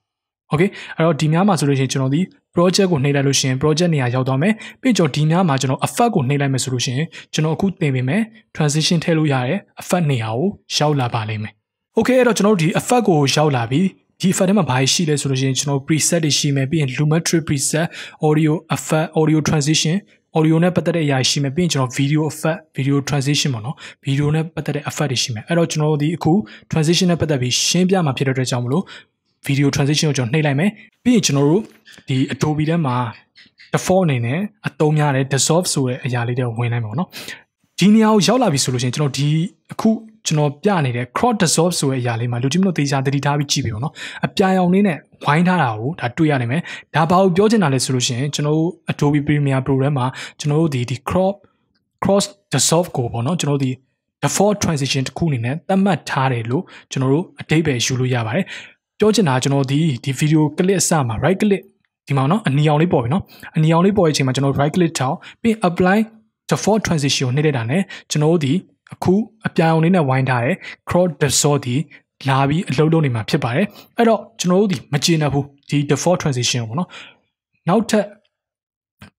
okay အဲ့တော့ဒီများမှာဆိုလို့ရှိရင်ကျွန်တော်ဒီ project ကိုနှိပ်လိုက်လို့ရှိရင် project နေရာရောက်သွားမယ်ပြီးကျွန်တော်ဒီများမှာကျွန်တော် effect ကိုနှိပ်လိုက်မယ်ဆိုလို့ရှိရင်ကျွန်တော်အခုသင်ပေးမယ် transition ထည့်လို့ရတယ် effect နေရာကိုရောက်လာပါလိမ့်မယ် okay အဲ့တော့ကျွန်တော်ဒီ effect ကိုရောက်လာပြီဒီ effect ထဲမှာဘာရှိလဲဆိုလို့ရှိရင်ကျွန်တော် preset တွေရှိမယ်ပြီးရင် Lumetri preset audio effect audio transition audio နဲ့ပတ်သက်တဲ့အရာရှိမယ်ပြီးရင်ကျွန်တော် video effect video transition ပေါ့နော် video နဲ့ပတ်သက်တဲ့ effect တွေရှိမယ်အဲ့တော့ကျွန်တော်ဒီအခု transition နဲ့ပတ်သက်ပြီးရှင်းပြမှာဖြစ်တဲ့အတွက်ကြောင့်မလို့ video transition ကိုကျွန်တော်နှိပ်လိုက်မယ်ပြီးရင်ကျွန်တော်တို့ဒီ Adobe ထဲမှာ default အနေနဲ့အသုံးများတဲ့ dissolve ဆိုတဲ့အရာလေးတွေဝင်လိုက်မှာပေါ့နော်ဒီနေရာကိုရောက်လာပြီဆိုလို့ရှိရင်ကျွန်တော်ဒီအခုကျွန်တော်ပြနေတဲ့ crop dissolve ဆိုတဲ့အရာလေးမှာလူချင်းတို့သေချာတတိထားပြီးကြည့်ပြီပေါ့နော်အပြာရောင်လေးနဲ့ဝိုင်းထားတာကိုဒါတွေ့ရနိုင်မယ်ဒါဘာကိုပြောချင်တာလဲဆိုလို့ရှိရင်ကျွန်တော်တို့ Adobe Premiere Pro ထဲမှာကျွန်တော်တို့ဒီဒီ crop cross dissolve ကိုပေါ့နော်ကျွန်တော်တို့ဒီ default transition တစ်ခုအနေနဲ့သတ်မှတ်ထားတယ်လို့ကျွန်တော်တို့အတိတ်ပဲယူလို့ရပါတယ် ပြောချင်တာကျွန်တော်ဒီဒီ video clip အစမှာ right click ဒီမှာနော်အနီအောင်လေးပေါ်ပြီနော်အနီအောင်လေးပေါ်ရဲ့အချိန်မှာကျွန်တော် right click ထောက်ပြီး apply default transition ကိုနှိပ်လိုက်တာ ਨੇ ကျွန်တော်တို့ဒီအခုအပြာရောင်လေးနဲ့ဝိုင်းထားတဲ့ crop dissolve ဒီလာပြီးအလုပ်လုပ်နေမှာဖြစ်ပါတယ်အဲ့တော့ကျွန်တော်တို့ဒီမကျေနပ်ဘူးဒီ default transition ပေါ့နော်နောက်ထပ်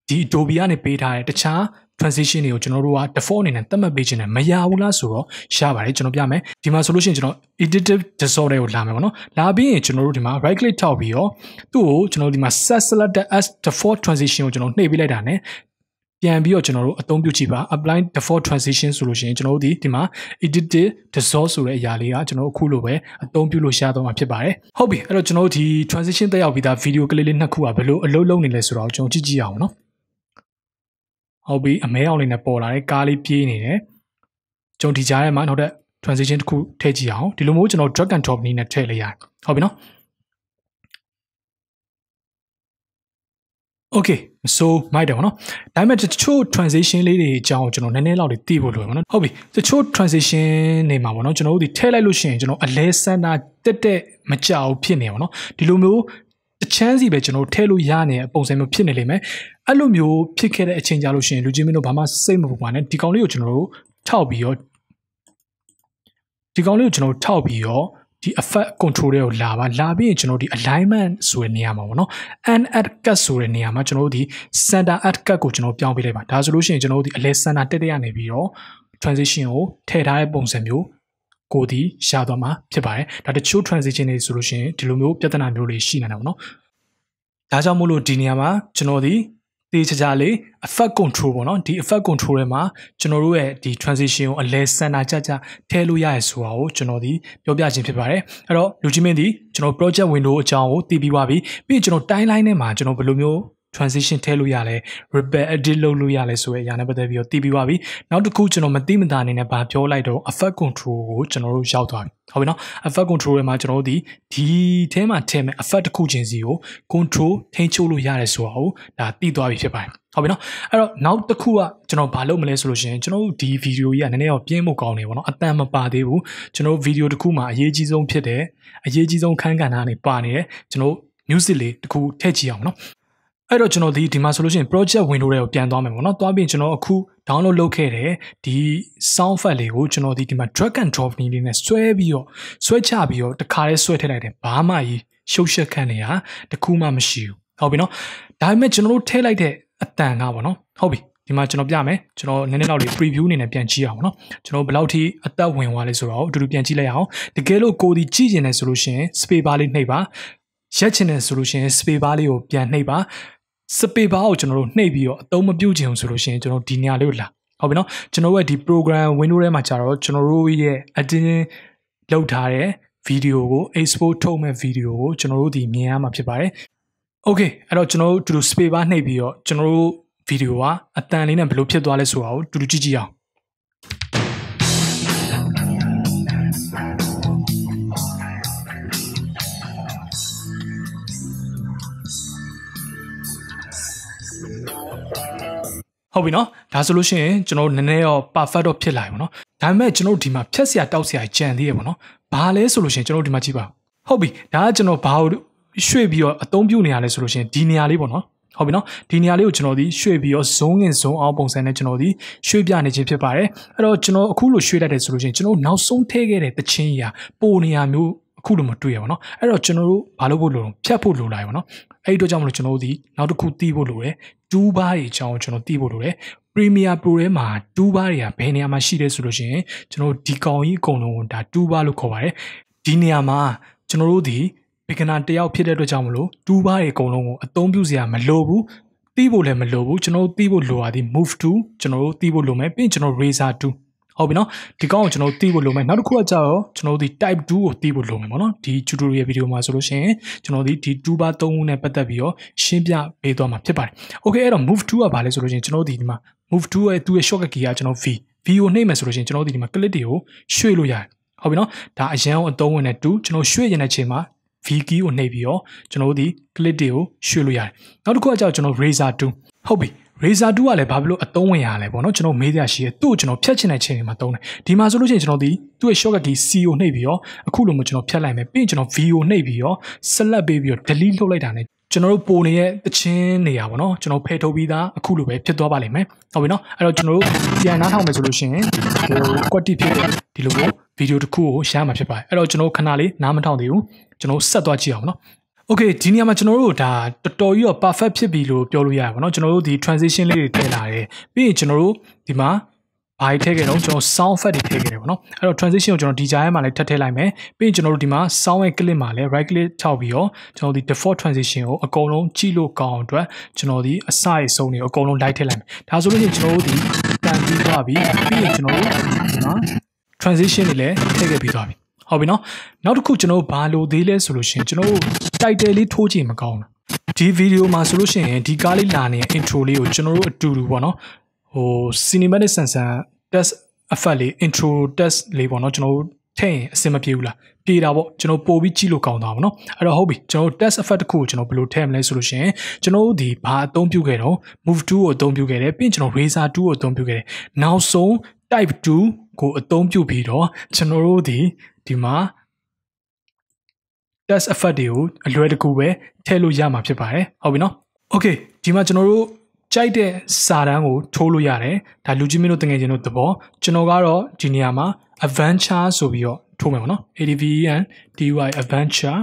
ဒီ Adobe ကနေပေးထားတဲ့တခြား transition တွေကိုကျွန်တော်တို့က default အနေနဲ့သတ်မှတ်ပေးခြင်းနဲ့မရဘူးလားဆိုတော့ရပါတယ်ကျွန်တော်ပြမယ်ဒီမှာဆိုလို့ရှိရင်ကျွန်တော် editive disorder ကိုလာမယ်ပေါ့နော်လာပြီးရင်ကျွန်တော်တို့ဒီမှာ right click ထောက်ပြီးတော့သူ့ကိုကျွန်တော်ဒီမှာ set selected as default transition ကိုကျွန်တော်နှိပ်ပေးလိုက်တာ ਨੇ ပြန်ပြီးတော့ကျွန်တော်တို့အသုံးပြုကြည့်ပါ apply default transition ဆိုလို့ရှိရင်ကျွန်တော်တို့ဒီဒီမှာ edited dissolve ဆိုတဲ့အရာလေးကကျွန်တော်တို့အခုလိုပဲအသုံးပြုလို့ရတော့မှာဖြစ်ပါတယ်ဟုတ်ပြီအဲ့တော့ကျွန်တော်တို့ဒီ transition တက်ရောက်ပြီးသား video ကလေးလေးနှစ်ခုကဘယ်လိုအလုပ်လုပ်နေလဲဆိုတော့ကျွန်တော်ကြည့်ကြည့်အောင်နော် ဟုတ်ပြီအမဲအောင်လေးနဲ့ပေါ်လာတဲ့ကားလေးပြေးနေတယ်ကျွန်တော်ဒီကြားထဲမှာနောက်ထပ် transition တစ်ခုထည့်ကြည့်အောင်ဒီလိုမျိုးကျွန်တော် drag and drop နည်းနဲ့ထည့်လိုက်ရတယ်ဟုတ်ပြီနော် okay ဆိုမိုက်တယ်ဗောနော်ဒါပေမဲ့တချို့ transition လေးတွေအကြောင်းကျွန်တော်နည်းနည်းလောက်သိဖို့လိုရဗောနော်ဟုတ်ပြီတချို့ transition နေမှာဗောနော်ကျွန်တော်တို့ဒီထည့်လိုက်လို့ရှိရင်ကျွန်တော်အလဲစန္ဒတက်တက်မကြောက်ဖြစ်နေဗောနော်ဒီလိုမျိုး တချမ်းစီပဲကျွန်တော်ထည့်လို့ရနေတဲ့ပုံစံမျိုးဖြစ်နေလိမ့်မယ်အဲ့လိုမျိုးဖြစ်ခဲ့တဲ့အချိန်ကြလို့ရှိရင်လူချင်းမင်းတို့ဘာမှစိတ်မပူပါနဲ့ဒီကောင်လေးကိုကျွန်တော်တို့ထောက်ပြီးတော့ဒီကောင်လေးကိုကျွန်တော်ထောက်ပြီးတော့ဒီ effect control တွေကိုလာပါလာပြီးရင်ကျွန်တော်ဒီ alignment ဆိုတဲ့နေရာမှာပေါ့နော် and add cut ဆိုတဲ့နေရာမှာကျွန်တော်တို့ဒီ center add cut ကိုကျွန်တော်ပြောင်းပေးလိုက်ပါဒါဆိုလို့ရှိရင်ကျွန်တော်တို့ဒီအလဲ center တက်တက်ရနေပြီးတော့ transition ကိုထည့်ထားတဲ့ပုံစံမျိုး ကိုဒီရှာသွားမှာဖြစ်ပါတယ်ဒါတချို့ transition တွေဆိုလို့ရှိရင်ဒီလိုမျိုးပြဿနာမျိုးတွေရှိနေတာပေါ့နော်ဒါကြောင့်မို့လို့ဒီနေရာမှာကျွန်တော်ဒီတေးချာချာလေး effect control ပေါ့နော်ဒီ effect control ထဲမှာကျွန်တော်တို့ရဲ့ဒီ transition ကိုအလဲစံတာကြကြထည့်လို့ရရဆိုတာကိုကျွန်တော်ဒီပြောပြခြင်းဖြစ်ပါတယ်အဲ့တော့လူချင်းမင်းဒီကျွန်တော် project window အကြောင်းကိုတည်ပြီးသွားပြီပြီးရင်ကျွန်တော် timeline ထဲမှာကျွန်တော်ဘယ်လိုမျိုး transition ထည့်လို့ရလဲ repair edit လုပ်လို့ရလဲဆိုတဲ့အရာနဲ့ပတ်သက်ပြီးတော့တည်ပြီးသွားပြီနောက်တစ်ခုကျွန်တော်မသိမသာအနေနဲ့ဗာပြောလိုက်တော့ effect control ကိုကျွန်တော်တို့ရောက်သွားပြီဟုတ်ပြီနော် effect control ရဲ့မှာကျွန်တော်တို့ဒီဒီထဲမှာထည့်မဲ့ effect တစ်ခုချင်းစီကို control ထိန်းချုပ်လို့ရတယ်ဆိုတာကိုဒါသိသွားပြီဖြစ်ပါတယ်ဟုတ်ပြီနော်အဲ့တော့နောက်တစ်ခုကကျွန်တော်ဘာလုပ်မလဲဆိုလို့ရှိရင်ကျွန်တော်တို့ဒီဗီဒီယိုကြီးကနည်းနည်းတော့ပြင်းဖို့ကောင်းနေပေါ့နော်အတန်မပါသေးဘူးကျွန်တော်ဗီဒီယိုတစ်ခုမှာအရေးကြီးဆုံးဖြစ်တယ်အရေးကြီးဆုံးခန်းကဏ္ဍကနေပါနေတယ်ကျွန်တော် music လေးတစ်ခုထည့်ကြည့်အောင်နော် အဲ့တော့ကျွန်တော်ဒီဒီမှာဆိုလို့ရှိရင် project window တွေကိုပြန်သွားမယ်ပေါ့နော်။သွားပြီးကျွန်တော်အခု download လုပ်ခဲ့တဲ့ဒီ sound file လေးကိုကျွန်တော်ဒီဒီမှာ drag and drop နည်းလေးနဲ့ဆွဲပြီးတော့ဆွဲချပြီးတော့တခါလေးဆွဲထည့်လိုက်တယ်။ဘာမှကြီးရှုပ်ရှက်ခန့်နေတာတခုမှမရှိဘူး။ဟုတ်ပြီနော်။ဒါပေမဲ့ကျွန်တော်တို့ထည့်လိုက်တဲ့အတန်ကပေါ့နော်။ဟုတ်ပြီ။ဒီမှာကျွန်တော်ပြမယ်ကျွန်တော်နည်းနည်းလောက်လေး preview အနေနဲ့ပြန်ကြည့်အောင်နော်ကျွန်တော်ဘယ်လောက်ထိအသက်ဝင်သွားလဲဆိုတော့အတူတူပြန်ကြည့်လိုက်အောင်တကယ်လို့ကိုဒီကြည့်ကျင်တယ်ဆိုလို့ရှိရင် space bar လေးနှိပ်ပါရက်ချင်တယ်ဆိုလို့ရှိရင် space bar လေးကိုပြန်နှိပ်ပါ စပေဘာကိုကျွန်တော်တို့နှိပ်ပြီးတော့အသုံးမပြုချင်ဘူးဆိုလို့ရှိရင်ကျွန်တော်ဒီနေရာလေးကိုလာဟုတ်ပြီနော်ကျွန်တော်ရဲ့ဒီ program window ထဲမှာကြာတော့ကျွန်တော်တို့ရဲ့ editing လုပ်ထားတဲ့ video ကို export ထုတ်မဲ့ video ကိုကျွန်တော်တို့ဒီမြင်ရမှာဖြစ်ပါတယ် okay အဲ့တော့ကျွန်တော်တို့တူတူ space bar နှိပ်ပြီးတော့ကျွန်တော်တို့ဗီဒီယိုကအတန်လေးနဲ့ဘယ်လိုဖြစ်သွားလဲဆိုတာကိုတူတူကြည့်ကြည့်အောင် ဟုတ်ပြီနော်ဒါဆိုလို့ရှိရင်ကျွန်တော်နည်းနည်းတော့ perfect တော့ဖြစ်လာပြီပေါ့နော်ဒါပေမဲ့ကျွန်တော်ဒီမှာဖြတ်စရာတောက်စရာကြံသေးရပေါ့နော်ဘာလဲဆိုလို့ရှိရင်ကျွန်တော်ဒီမှာကြည့်ပါဟုတ်ပြီဒါကကျွန်တော်ဘာကိုရွှေ့ပြီးတော့အသုံးပြုနေရလဲဆိုလို့ရှိရင်ဒီနေရာလေးပေါ့နော်ဟုတ်ပြီနော်ဒီနေရာလေးကိုကျွန်တော်ဒီရွှေ့ပြီးတော့ zone in zone out ပုံစံနဲ့ကျွန်တော်ဒီရွှေ့ပြနေခြင်းဖြစ်ပါတယ်အဲ့တော့ကျွန်တော်အခုလိုရွှေ့တတ်တယ်ဆိုလို့ရှိရင်ကျွန်တော်နောက်ဆုံးထည့်ခဲ့တဲ့တချင်းကြီးဟာပိုနေရာမျိုး အခုလိုမတွေ့ရပါတော့အဲ့တော့ကျွန်တော်တို့ဘာလို့ဖို့လိုဖြတ်ဖို့လိုလာရပါတော့အဲ့ဒီတော့ကြောင့်မလို့ကျွန်တော်တို့ဒီနောက်တစ်ခုတီးဖို့လိုတယ်2ဘားတွေအကြောင်းကျွန်တော်တီးဖို့လိုတယ် Premiere Pro ထဲမှာ2ဘားတွေကဘယ်နေရာမှာရှိတယ်ဆိုလို့ရှိရင်ကျွန်တော်ဒီကောင်ကြီးအကုန်လုံးဒါ2ဘားလို့ခေါ်ပါတယ်ဒီနေရာမှာကျွန်တော်တို့ဒီ beginner တယောက်ဖြစ်တဲ့အတွက်ကြောင့်မလို့2ဘားတွေအကုန်လုံးကိုအသုံးပြုစရာမလိုဘူးတီးဖို့လည်းမလိုဘူးကျွန်တော်တို့တီးဖို့လိုရသည် move to ကျွန်တော်တို့တီးဖို့လိုမယ်ပြီးရင်ကျွန်တော် razor 2 ဟုတ်ပြီနော်ဒီကောင်းကိုကျွန်တော်သိဖို့လိုမယ်နောက်တစ်ခုကကြတော့ကျွန်တော်ဒီ type 2ကိုသိဖို့လိုမယ်ပေါ့နော်ဒီ tutorial video မှာဆိုလို့ရှိရင်ကျွန်တော်ဒီဒီ2ပါး3ခုနဲ့ပတ်သက်ပြီးတော့ရှင်းပြပေးသွားမှာဖြစ်ပါတယ် okay အဲ့တော့ move to ကဘာလဲဆိုလို့ရှိရင်ကျွန်တော်ဒီဒီမှာ move to ရဲ့သူ့ရဲ့ shortcut key ကကျွန်တော် v v ကိုနှိပ်မယ်ဆိုလို့ရှိရင်ကျွန်တော်ဒီဒီမှာ click တွေကိုရွှေ့လို့ရတယ်ဟုတ်ပြီနော်ဒါအရန်အသုံးဝင်တဲ့2ကျွန်တော်ရွှေ့ရတဲ့ချိန်မှာ V key ကိုနှိပ်ပြီးတော့ကျွန်တော်တို့ဒီ click တွေကိုရွှေ့လို့ရတယ်နောက်တစ်ခုကကြောက်ကျွန်တော် razor 2ဟုတ်ပြီ Razer 2ကလည်းဘာဖြစ်လို့အသုံးဝင်ရလဲပေါ့နော်ကျွန်တော်မေးရရှိရဲသူ့ကိုကျွန်တော်ဖြတ်ချင်တဲ့ချိန်တွေမှာသုံးတယ်ဒီမှာဆိုလို့ရှိရင်ကျွန်တော်ဒီသူ့ရဲ့ shortcut key C ကိုနှိပ်ပြီးတော့အခုလိုမျိုးကျွန်တော်ဖြတ်လိုက်မယ်ပြီးရင်ကျွန်တော် V ကိုနှိပ်ပြီးတော့ select ပေးပြီးတော့ delete လုပ်လိုက်တာ ਨੇ ကျွန်တော်တို့ပိုနေတဲ့တချင်းနေရပါတော့ကျွန်တော်ဖယ်ထုတ်ပြီးသားအခုလိုပဲဖြစ်သွားပါလိမ့်မယ်ဟုတ်ပြီနော်အဲ့တော့ကျွန်တော်တို့ပြန်နားထောင်မယ်ဆိုလို့ရှိရင်ဟို quality ဖြစ်တဲ့ဒီလိုမျိုးဗီဒီယိုတစ်ခုကိုရမှာဖြစ်ပါတယ်အဲ့တော့ကျွန်တော်ခဏလေးနားမထောင်သေးဘူးကျွန်တော်ဆက်သွားကြည့်အောင်နော် Okay ဒီနေရာမှာကျွန်တော်တို့ဒါတော်တော်ကြီးတော့ perfect ဖြစ်ပြီလို့ပြောလို့ရပါဘောเนาะကျွန်တော်တို့ဒီ transition လေးတွေထည့်လာတယ်ပြီးရင်ကျွန်တော်တို့ဒီမှာဘာတွေထည့်ခဲ့တော့ကျွန်တော် sound effect တွေထည့်ခဲ့တယ်ပေါ့နော်အဲ့တော့ transition ကိုကျွန်တော်ဒီကြားထဲမှာလည်းထပ်ထည့်လိုက်မယ်ပြီးရင်ကျွန်တော်တို့ဒီမှာ sound ရဲ့ clip မှာလည်း right click ထောက်ပြီးတော့ကျွန်တော်ဒီ default transition ကိုအကုန်လုံးကြည့်လို့ကောင်းအောင်အတွက်ကျွန်တော်ဒီအစရဆုံးတွေအကုန်လုံး light ထည့်လိုက်မယ်ဒါဆိုလို့ရှိရင်ကျွန်တော်တို့ဒီတန်ပြီးသွားပြီပြီးရင်ကျွန်တော်တို့ဒီမှာ transition တွေလည်းထည့်ခဲ့ပြီးသွားပြီ ဟုတ်ပြီနော်နောက်တစ်ခုကျွန်တော်ဘာလို့သေးလဲဆိုလို့ရှိရင်ကျွန်တော်တို့ title လေးထိုးကြည့်မကောင်းဘူးဒီဗီဒီယိုမှာဆိုလို့ရှိရင်ဒီကားလေးလာနေတဲ့ intro လေးကိုကျွန်တော်တို့အတူတူပေါ့နော်ဟို cinematic sensor test effect လေး intro test လေးပေါ့နော်ကျွန်တော်တို့ထည့်ရင်အဆင်မပြေဘူးလားပြေတာပေါ့ကျွန်တော်ပို့ပြီးကြည့်လို့ကောင်းတာပေါ့နော်အဲ့တော့ဟုတ်ပြီကျွန်တော် test effect တစ်ခုကိုကျွန်တော်ဘယ်လိုထည့်မလဲဆိုလို့ရှိရင်ကျွန်တော်တို့ဒီဘာအသုံးပြုခဲ့တော့ move to ကိုအသုံးပြုခဲ့တယ်ပြီးရင်ကျွန်တော် razor 2ကိုအသုံးပြုခဲ့တယ်နောက်ဆုံး type 2ကိုအသုံးပြုပြီးတော့ကျွန်တော်တို့ဒီ ဒီမှာ test effect တွေကိုအလွယ်တကူပဲထည့်လို့ရမှာဖြစ်ပါတယ်ဟုတ်ပြီနော် okay ဒီမှာကျွန်တော်တို့ကြိုက်တဲ့စာတန်းကိုထိုးလို့ရတယ်ဒါလူကြီးမင်းတို့တငယ်ချင်းတို့သဘောကျွန်တော်ကတော့ဒီနေရာမှာ adventure ဆိုပြီးတော့ထိုးမယ်ပေါ့နော် ADVEN DY adventure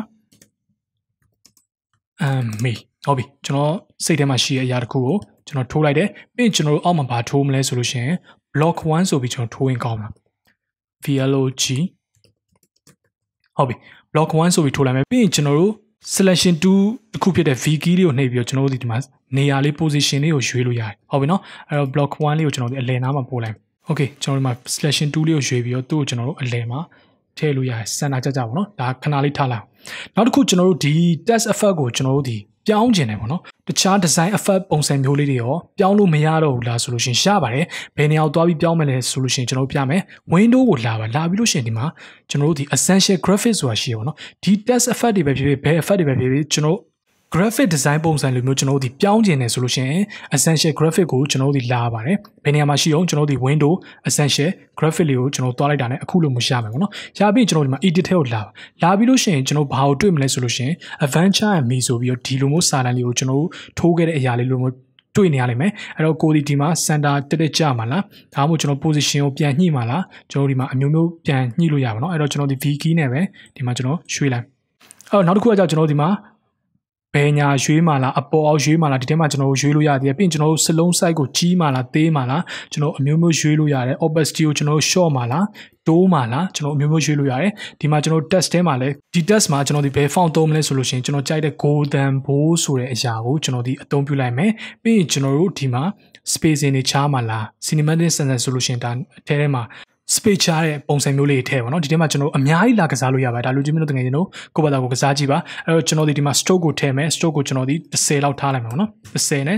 um me ဟုတ်ပြီကျွန်တော်စိတ်ထဲမှာရှိတဲ့အရာတစ်ခုကိုကျွန်တော်ထိုးလိုက်တယ်ပြီးရင်ကျွန်တော်တို့အောက်မှာဘာထိုးမလဲဆိုလို့ရှိရင် block 1ဆိုပြီးကျွန်တော်ထိုးရင်ကောင်းမှာ VLOG ဟုတ်ပြီ block 1ဆိုပြီးထိုးလိုက်မယ်ပြီးရင်ကျွန်တော်တို့ selection 2တခုဖြစ်တဲ့ v key လေးကိုနှိပ်ပြီးတော့ကျွန်တော်တို့ဒီမှာနေရာလေး position လေးကိုရွေးလို့ရတယ်ဟုတ်ပြီနော်အဲ့တော့ block 1လေးကိုကျွန်တော်တို့အလယ်နားမှာပို့လိုက် okay ကျွန်တော်ဒီမှာ selection 2လေးကိုရွေးပြီးတော့သူ့ကိုကျွန်တော်တို့အလယ်မှာထည့်လို့ရတယ်စံနာကြကြပါတော့ဒါခဏလေးထားလိုက်နောက်တစ်ခုကျွန်တော်တို့ဒီ test effect ကိုကျွန်တော်တို့ဒီ ပြောင်းကျင်တယ်ပေါ့နော်တခြား design effect ပုံစံမျိုးလေးတွေရောပြောင်းလို့မရတော့ဘူးလားဆိုလို့ရှင်ရပါတယ်ဘယ်နေရာကိုသွားပြီးပြောင်းမယ်လဲဆိုလို့ရှင်ကျွန်တော်ပြမယ် window ကိုလာပါလာပြီးလို့ရှင်ဒီမှာကျွန်တော်တို့ဒီ essential graphics ဆိုတာရှိရပါတော့ဒီ test effect တွေပဲဖြစ်ဖြစ်ဘယ် effect တွေပဲဖြစ်ဖြစ်ကျွန်တော် graphic design ပုံစံလိုမျိုးကျွန်တော်တို့ဒီပြောင်းကျင်နေဆိုလို့ရှိရင် essential graphic ကိုကျွန်တော်တို့ဒီလာပါတယ်ဘယ်နေရာမှာရှိအောင်ကျွန်တော်တို့ဒီ window essential graphic လေးကိုကျွန်တော်တွားလိုက်တာ ਨੇ အခုလိုမျိုးရမယ်ပေါ့နော်ရပြီးကျွန်တော်ဒီမှာ edit ထဲကိုလာပါလာပြီးလို့ရှိရင်ကျွန်တော်ဘာကိုတွေ့မလဲဆိုလို့ရှိရင် adventure and me ဆိုပြီးတော့ဒီလိုမျိုးစာတန်းလေးကိုကျွန်တော်တို့ထိုးခဲ့တဲ့အရာလေးလိုမျိုးတွေ့နေရလိမ့်မယ်အဲ့တော့ကိုဒီဒီမှာ center တက်တက်ကြမှာလားဒါမှမဟုတ်ကျွန်တော် position ကိုပြန်ညှိမှာလားကျွန်တော်ဒီမှာအမျိုးမျိုးပြန်ညှိလို့ရပါတော့အဲ့တော့ကျွန်တော်ဒီ v key နဲ့ပဲဒီမှာကျွန်တော်ရွှေ့လိုက်အဲ့တော့နောက်တစ်ခုကကြောင့်ကျွန်တော်ဒီမှာ ဘယ်ညာရွေးမှလားအပေါ်အောက်ရွေးမှလားဒီထဲမှာကျွန်တော်ရွေးလို့ရသေးတယ်ပြီးရင်ကျွန်တော်တို့စလုံး site ကိုကြီးမှလားသေးမှလားကျွန်တော်အမျိုးမျိုးရွေးလို့ရတယ် opacity ကိုကျွန်တော် short မှလားတိုးမှလားကျွန်တော်အမျိုးမျိုးရွေးလို့ရတယ်ဒီမှာကျွန်တော် test ထဲမှာလည်းဒီ test မှာကျွန်တော်ဒီဘယ် font သုံးမလဲဆိုလို့ရှိရင်ကျွန်တော်ကြိုက်တဲ့ golden bow ဆိုတဲ့အရာကိုကျွန်တော်ဒီအသုံးပြုလိုက်မယ်ပြီးရင်ကျွန်တော်တို့ဒီမှာ spacing တွေချားမှလား cinematic sensor solution ဒါအထဲထဲမှာ space ချတဲ့ပုံစံမျိုးလေးထည့်ပါတော့ဒီထဲမှာကျွန်တော်အများကြီးလာကစားလို့ရပါတယ်ဒါလူကြီးမျိုးတကယ်ချင်းတို့ကိုယ့်ဘာသာကိုကစားကြည့်ပါအဲ့တော့ကျွန်တော်ဒီဒီမှာ stroke ကိုထည့်မယ် stroke ကိုကျွန်တော်ဒီ30လောက်ထားလိုက်မှာပေါ့နော်30နဲ့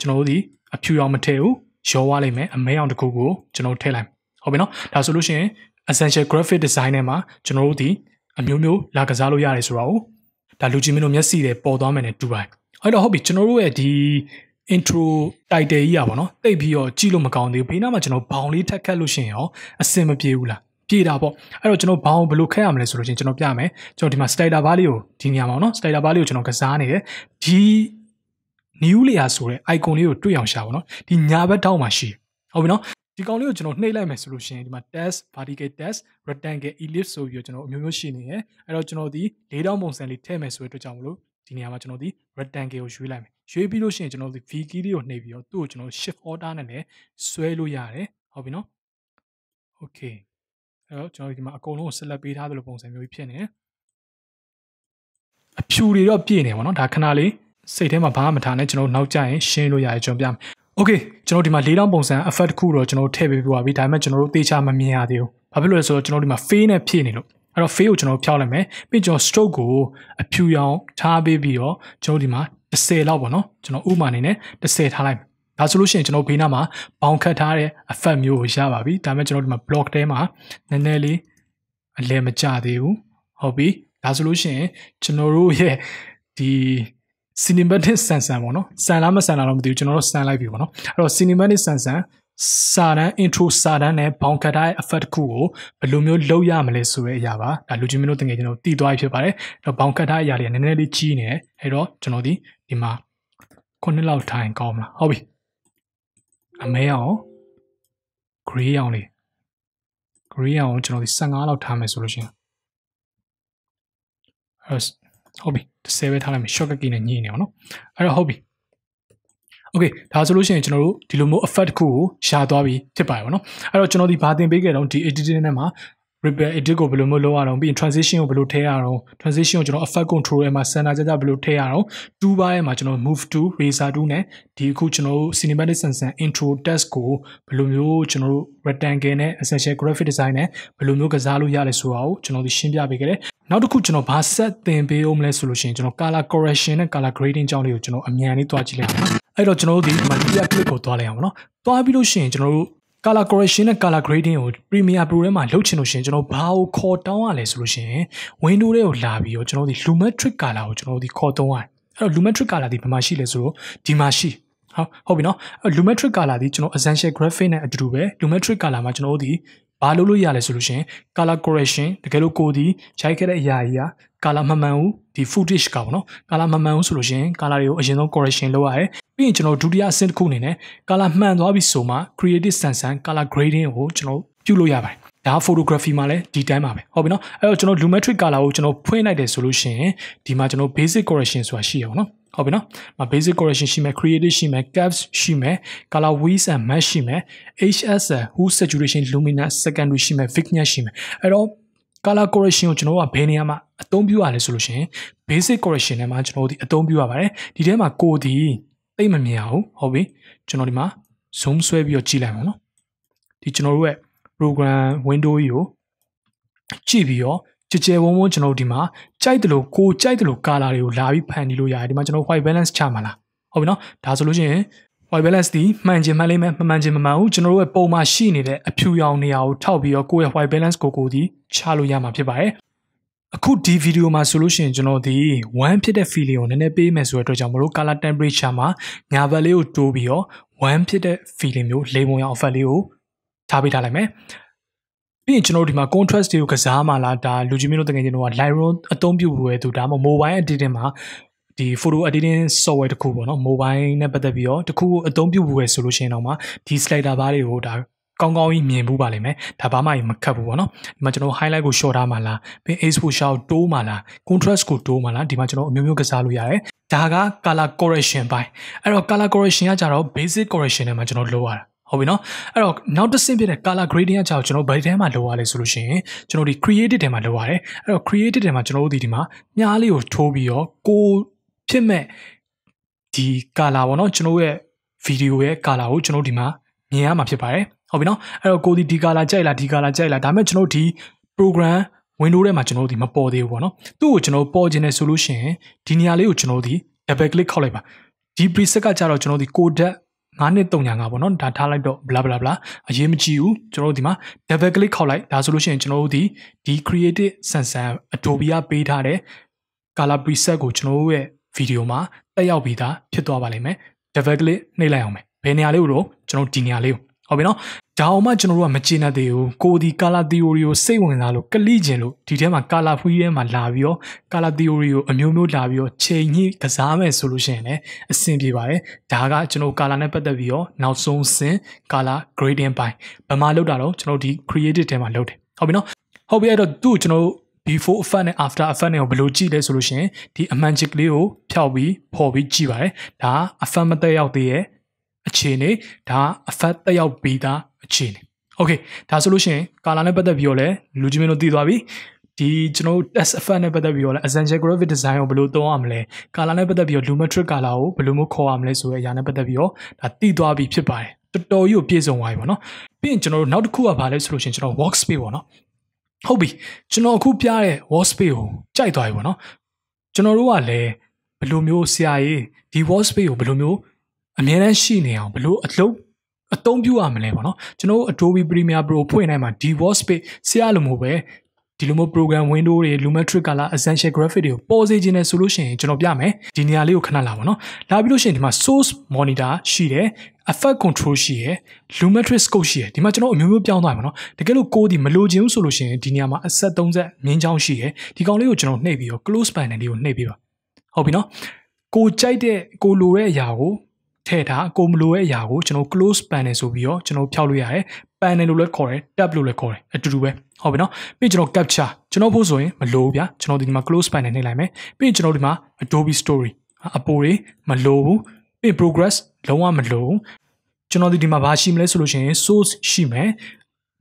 ကျွန်တော်တို့ဒီအဖြူရောင်မထည့်ဘူးရောသွားလိမ့်မယ်အမဲရောင်တစ်ခုကိုကျွန်တော်ထည့်လိုက်ဟုတ်ပြီနော်ဒါဆိုလို့ရှိရင် essential graphic design ထဲမှာကျွန်တော်တို့ဒီအမျိုးမျိုးလာကစားလို့ရတယ်ဆိုတော့ဒါလူချင်းမင်းတို့မျက်စိတွေပေါ်သွားမယ်နဲ့တူပါတယ်အဲ့တော့ဟုတ်ပြီကျွန်တော်တို့ရဲ့ဒီ intro title ကြီးอ่ะဗောနော်တိတ်ပြီးတော့ကြည့်လို့မကောင်းသေးဘူးဘေးနားမှာကျွန်တော်ဘောင်လေးထက်ခတ်လို့ရှိရင်ရောအဆင်မပြေဘူးလားပြေတာပေါ့အဲ့တော့ကျွန်တော်ဘောင်ဘယ်လိုခက်ရမလဲဆိုလို့ချင်းကျွန်တော်ပြမယ်ကျွန်တော်ဒီမှာ slider bar လေးကိုဒီနေရာမှာနော် slider bar လေးကိုကျွန်တော်ကစားနေတယ်ဒီ new layer ဆိုတဲ့ icon လေးကိုတွေ့အောင်ရှာပါတော့ဒီညာဘက်ထောက်မှာရှိဟုတ်ပြီနော်ဒီကောင်လေးကိုကျွန်တော်နှိပ်လိုက်မယ်ဆိုလို့ရှိရင်ဒီမှာ test vertical test rectangle ellipse ဆိုပြီးတော့ကျွန်တော်အမျိုးမျိုးရှိနေတယ်အဲ့တော့ကျွန်တော်ဒီ၄တောင်းပုံစံလေးထည့်မယ်ဆိုတဲ့အတွက်ကြောင့်မလို့ဒီနေရာမှာကျွန်တော်ဒီ rectangle ကိုရွေးလိုက်မယ် ရွေးပြီးလို့ရှိရင်ကျွန်တော်ဒီ V key လေးကိုနှိပ်ပြီးတော့သူ့ကိုကျွန်တော် shift order နဲ့လည်းဆွဲလို့ရတယ်ဟုတ်ပြီနော် okay အဲ့တော့ကျွန်တော်ဒီမှာအကုန်လုံးကို select ပေးထားသလိုပုံစံမျိုးဖြစ်နေတယ်အဖြူတွေတော့ပြည့်နေပါတော့ဒါခဏလေးစိတ်ထဲမှာဘာမှမထားနဲ့ကျွန်တော်နောက်ကျရင်ရှင်းလို့ရတယ်ကျွန်တော်ပြမယ် okay ကျွန်တော်ဒီမှာ၄တောင်းပုံစံ effect တစ်ခုတော့ကျွန်တော်ထည့်ပေးပွားပြီဒါပေမဲ့ကျွန်တော်တို့တေချာမမြင်ရသေးဘူးဘာဖြစ်လို့လဲဆိုတော့ကျွန်တော်ဒီမှာ fade နဲ့ဖြည့်နေလို့အဲ့တော့ fade ကိုကျွန်တော်ဖြောက်လိုက်မယ်ပြီးကျွန်တော် stroke ကိုအဖြူရောင်ထားပေးပြီးတော့ကျွန်တော်ဒီမှာ 10လောက်ပေါ့နော်ကျွန်တော်ဥမာအနေနဲ့10ထားလိုက်မယ်ဒါဆိုလို့ရှိရင်ကျွန်တော်ဘေးနားမှာဘောင်ခတ်ထားတဲ့ effect မျိုးကိုရပါပြီဒါပေမဲ့ကျွန်တော်ဒီမှာ block ထဲမှာနည်းနည်းလေးအလဲမကျသေးဘူးဟုတ်ပြီဒါဆိုလို့ရှိရင်ကျွန်တော်တို့ရဲ့ဒီ cinematic ဆန်ဆန်ပေါ့နော်ဆန်လားမဆန်လားတော့မသိဘူးကျွန်တော်တို့ဆန်လိုက်ပြီပေါ့နော်အဲ့တော့ cinematic ဆန်ဆန်စာတန်း intro စာတန်းနဲ့ဘောင်ကတ်တဲ့ effect တစ်ခုကိုဘယ်လိုမျိုးလုပ်ရမလဲဆိုတဲ့အရာပါဒါလူချင်းမင်းတို့တကယ်ကျွန်တော်တည်သွားပြီဖြစ်ပါတယ်အဲ့တော့ဘောင်ကတ်တဲ့အရာတွေကနည်းနည်းလေးကြီးနေတယ်အဲ့တော့ကျွန်တော်ဒီဒီမှာခုနှစ်လောက်ထိုင်ကောင်းမလားဟုတ်ပြီအမဲအောင် gray အောင်လေး gray အောင်ကျွန်တော်ဒီ15လောက်ထားမယ်ဆိုလို့ရှိရင်ဟုတ်ပြီ10ပဲထားလိုက်မယ် shortcut key နဲ့ညှိနေအောင်နော်အဲ့တော့ဟုတ်ပြီ okay ဒါဆိုလို့ရှိရင်ကျွန်တော်တို့ဒီလိုမျိုး effect တစ်ခုကိုရှာသွားပြီးဖြစ်ပါတယ်ဗောနော်အဲ့တော့ကျွန်တော်ဒီဘာသင်ပေးခဲ့တော့ဒီ editing နဲ့မှာ repair edit ကိုဘယ်လိုမျိုးလုပ်ရအောင်ပြီးရင် transition ကိုဘယ်လိုထည့်ရအောင် transition ကိုကျွန်တော် effect control ထဲမှာ center ကြကြဘယ်လိုထည့်ရအောင် tool bar ထဲမှာကျွန်တော် move to razor tool နဲ့ဒီအခုကျွန်တော်တို့ cinematic sensor intro test ကိုဘယ်လိုမျိုးကျွန်တော်တို့ rectangle နဲ့ essential graphic design နဲ့ဘယ်လိုမျိုးကစားလို့ရလဲဆိုတာကိုကျွန်တော်ဒီရှင်းပြပေးခဲ့တယ်နောက်တစ်ခုကျွန်တော်ဗာဆက်သင်ပေးအောင်မလဲဆိုလို့ရှိရင်ကျွန်တော် color correction နဲ့ color grading ကြောင်းလေးကိုကျွန်တော်အမြန်လေးတွားကြည့်လိုက်အောင်အဲ့တော့ကျွန်တော်တို့ဒီ media clip ကိုတွားလိုက်အောင်နော်တွားပြီးလို့ရှိရင်ကျွန်တော်တို့ color correction နဲ့ color grading ကို Premiere Pro ထဲမှာလုပ်ချင်လို့ရှိရင်ကျွန်တော်ဘာကိုခေါ်တောင်းရလဲဆိုလို့ရှိရင် window တွေကိုလာပြီးတော့ကျွန်တော်ဒီ lumetric color ကိုကျွန်တော်ဒီခေါ်တောင်းရတယ်အဲ့တော့ lumetric color ဒီဘယ်မှာရှိလဲဆိုတော့ဒီမှာရှိဟုတ်ဟုတ်ပြီနော် lumetric color ဒီကျွန်တော် essential graphic နဲ့အတူတူပဲ lumetric color မှာကျွန်တော်တို့ဒီဘာလုပ်လို့ရလဲဆိုလို့ရှိရင် color correction တကယ်လို့ကိုဒီရိုက်ခဲ့တဲ့အရာကြီးက color မမှန်ဘူးဒီ footage ကပေါ့နော် color မမှန်ဘူးဆိုလို့ရှိရင် color တွေကိုအရင်ဆုံး correction လုပ်ရတယ် ပြီးရင်ကျွန်တော်ဒုတိယအဆင့်တစ်ခုအနေနဲ့ color မှန်သွားပြီဆိုမှ creative sense color grading ကိုကျွန်တော်ပြုလုပ်ရပါတယ်ဒါ photography မှာလည်းဒီတိုင်းပါပဲဟုတ်ပြီနော်အဲ့တော့ကျွန်တော် lumetric color ကိုကျွန်တော်ဖွင့်လိုက်တယ်ဆိုလို့ရှိရင်ဒီမှာကျွန်တော် basic correction ဆိုတာရှိရပါတော့ဟုတ်ပြီနော်။မ basic correction ရှိမယ် creative ရှိမယ် caps ရှိမယ် color wheels and mesh ရှိမယ် HS hue saturation luminance secondary ရှိမယ် vignette ရှိမယ်အဲ့တော့ color correction ကိုကျွန်တော်ကဘယ်နေရာမှာအသုံးပြုရလဲဆိုလို့ရှိရင် basic correction ထဲမှာကျွန်တော်ဒီအသုံးပြုရပါတယ်ဒီထဲမှာကိုဒီ သိမမြင်အောင်ဟုတ်ပြီကျွန်တော်ဒီမှာ zoom ဆွဲပြီးတော့ကြည့်လိုက်မှာနော်ဒီကျွန်တော်တို့ရဲ့ program window ကြီးကိုကြည့်ပြီးတော့ကြကြဝုံဝုံကျွန်တော်ဒီမှာကြိုက်တယ်လို့ကိုကြိုက်တယ်လို့ color တွေကိုလာပြီးဖန်တီးလို့ရတယ်ဒီမှာကျွန်တော် white balance ချမှာလားဟုတ်ပြီနော်ဒါဆိုလို့ရှိရင် white balance ဒီမှန်ချင်မှန်လိမ့်မယ်မမှန်ချင်မမှန်ဘူးကျွန်တော်တို့ရဲ့ပုံမှာရှိနေတဲ့အဖြူရောင်နေရာကိုထောက်ပြီးတော့ကိုယ့်ရဲ့ white balance ကိုကိုဒီချလို့ရမှာဖြစ်ပါတယ် အခုဒီဗီဒီယိုမှာဆိုလို့ရှိရင်ကျွန်တော်ဒီ1ဖြစ်တဲ့ feeling ကိုနည်းနည်းပေးမယ်ဆိုတဲ့အတွက်ကြောင့်မလို့ color temperature မှာညာဘက်လေးကိုတိုးပြီးတော့1ဖြစ်တဲ့ feeling မျိုးလိမ်ပုံရောင် effect လေးကိုထားပေးထားလိုက်မယ်ပြီးရင်ကျွန်တော်တို့ဒီမှာ contrast တွေကိုကစားမှလားဒါလူကြီးမျိုးတို့တကယ်ချင်းတို့က Lightroom အသုံးပြုဖို့ပဲသူဒါမှမဟုတ် mobile editing မှာဒီ photo editing software တခုပေါ့နော် mobile နဲ့ပတ်သက်ပြီးတော့တခုအသုံးပြုဖို့ပဲဆိုလို့ရှိရင်တော့မှဒီ slider bar တွေကိုဒါ ကောင်းကောင်းကြီးမြင်ဖို့ပါလိမ့်မယ်ဒါဘာမှမခတ်ဘူးပေါ့နော်ဒီမှာကျွန်တော် highlight ကို short ထားမှာလားပြီး exposure ကိုတိုးမှာလား contrast ကိုတိုးမှာလားဒီမှာကျွန်တော်အမျိုးမျိုးကစားလို့ရတယ်ဒါက color correction ပိုင်းအဲ့တော့ color correction ကကြတော့ basic correction နဲ့မှာကျွန်တော်လုပ်ရတာဟုတ်ပြီနော်အဲ့တော့နောက်တစ်ဆင့်ပြတဲ့ color grading အကြောင်းကျွန်တော်ဘယ်ထဲမှာလုပ်ရလဲဆိုလို့ရှိရင်ကျွန်တော်ဒီ creative ထဲမှာလုပ်ရတယ်အဲ့တော့ creative ထဲမှာကျွန်တော်တို့ဒီဒီမှာမြားလေးကိုထိုးပြီးတော့ကိုဖြစ်မဲ့ဒီ color ပေါ့နော်ကျွန်တော်ရဲ့ video ရဲ့ color ကိုကျွန်တော်ဒီမှာမြင်ရမှာဖြစ်ပါတယ် ဟုတ်ပြီနော်အဲ့တော့ကိုဒီဒီ color ကြိုက်လားဒီ color ကြိုက်လားဒါပေမဲ့ကျွန်တော်ဒီ program window ထဲမှာကျွန်တော်ဒီမပေါ်သေးဘူးပေါ့နော်သူ့ကိုကျွန်တော်ပေါ်ခြင်းနဲ့ဆိုလို့ရှိရင်ဒီနေရာလေးကိုကျွန်တော်ဒီ double click ခောက်လိုက်ပါဒီ preset ကကြတော့ကျွန်တော်ဒီ codec 9နှစ်3ညာ9ပေါ့နော်ဒါထားလိုက်တော့ bla bla bla အရေးမကြီးဘူးကျွန်တော်တို့ဒီမှာ double click ခောက်လိုက်ဒါဆိုလို့ရှိရင်ကျွန်တော်တို့ဒီဒီ creative sensor Adobe ကပေးထားတဲ့ color preset ကိုကျွန်တော်တို့ရဲ့ဗီဒီယိုမှာတက်ရောက်ပြီးသားဖြစ်သွားပါလိမ့်မယ် double click နှိပ်လိုက်အောင်မယ်ဘယ်နေရာလေးကိုတော့ကျွန်တော်ဒီနေရာလေးကို ဟုတ်ပြီနော်ဒါအောင်မှကျွန်တော်တို့ကမကျေနပ်သေးဘူးကိုဒီ color theory ကိုစိတ်ဝင်စားလို့ကလိကျင်လို့ဒီထဲမှာ color free ထဲမှာလာပြီးတော့ color theory ကိုအမျိုးမျိုးလာပြီးတော့ချိန်ညှိကစားမယ်ဆိုလို့ရှိရင်လည်းအဆင်ပြေပါတယ်ဒါကကျွန်တော် color နဲ့ပတ်သက်ပြီးတော့နောက်ဆုံးစင် color gradient ပိုင်းဘယ်မှာလောက်တာတော့ကျွန်တော်ဒီ creative ထဲမှာလောက်တယ်ဟုတ်ပြီနော်ဟုတ်ပြီအဲ့တော့သူ့ကျွန်တော် before effect နဲ့ after effect နဲ့ကိုဘယ်လိုကြည့်လဲဆိုလို့ရှိရင်ဒီအမှန်ချစ်ကလေးကိုဖျောက်ပြီးဖော်ပြီးကြည့်ပါတယ်ဒါ effect မတက်ရောက်သေးရဲ့ အခြေအနေဒါ effect တက်ရောက်ပြီးသားအခြေအနေ okay ဒါဆိုလို့ရှိရင် color နဲ့ပတ်သက်ပြီးတော့လည်းလူကြီးမင်းတို့သိသွားပြီဒီကျွန်တော် test effect နဲ့ပတ်သက်ပြီးတော့လည်း essential graphic design ကိုဘယ်လိုသုံးရမလဲ color နဲ့ပတ်သက်ပြီးတော့ lumetric color ကိုဘယ်လိုမျိုးခေါ်ရမလဲဆိုတဲ့အရာနဲ့ပတ်သက်ပြီးတော့ဒါသိသွားပြီဖြစ်ပါတယ်တော်တော်ကြီးကိုပြည့်စုံသွားပြီပေါ့နော်ပြီးရင်ကျွန်တော်တို့နောက်တစ်ခုကဘာလဲဆိုလို့ရှိရင်ကျွန်တော် workspace ပေါ့နော်ဟုတ်ပြီကျွန်တော်အခုပြတဲ့ workspace ကိုကြိုက်သွားပြီပေါ့နော်ကျွန်တော်တို့ကလည်းဘယ်လိုမျိုးဆရာကြီးဒီ workspace ကိုဘယ်လိုမျိုး အများနဲ့ရှိနေအောင်ဘယ်လိုအလုပ်အသုံးပြုရမလဲပေါ့နော်ကျွန်တော် Adobe Premiere Pro ဖွင့်နိုင်မှာဒီ workspace ဆရာလိုမျိုးပဲဒီလိုမျိုး program window တွေ Lumetric color essential graphic တွေကိုပေါ်စေခြင်းနဲ့ဆိုလို့ရှိရင်ကျွန်တော်ပြမယ်ဒီနေရာလေးကိုခဏလာပါတော့လာပြီးလို့ရှိရင်ဒီမှာ source monitor ရှိတယ် effect control ရှိရယ် lumetric scope ရှိရယ်ဒီမှာကျွန်တော်အမျိုးမျိုးပြောင်းသွားမှာနော်တကယ်လို့ကိုဒီမလိုချင်ဘူးဆိုလို့ရှိရင်ဒီနေရာမှာ asset 30မြင်းချောင်းရှိရယ်ဒီကောင်လေးကိုကျွန်တော်နှိပ်ပြီးတော့ close panel လေးကိုနှိပ်ပြီးပါဟုတ်ပြီနော်ကိုကြိုက်တဲ့ကိုလိုတဲ့အရာကို ထည့်ထားကိုမလိုတဲ့အရာကိုကျွန်တော် close panel ဆိုပြီးတော့ကျွန်တော်ဖြောက်လို့ရတယ် panel လို့လည်းခေါ်တယ် tab လို့လည်းခေါ်တယ်အတူတူပဲဟုတ်ပြီနော်ပြီးကျွန်တော် capture ကျွန်တော်ဖို့ဆိုရင်မလိုဘူးဗျာကျွန်တော်ဒီမှာ close panel နှိပ်လိုက်မယ်ပြီးကျွန်တော်ဒီမှာ Adobe Story အပိုတွေမလိုဘူးပြီး progress လုံးဝမလိုဘူးကျွန်တော်ဒီဒီမှာဘာရှိမလဲဆိုလို့ရှိရင် source ရှိမယ်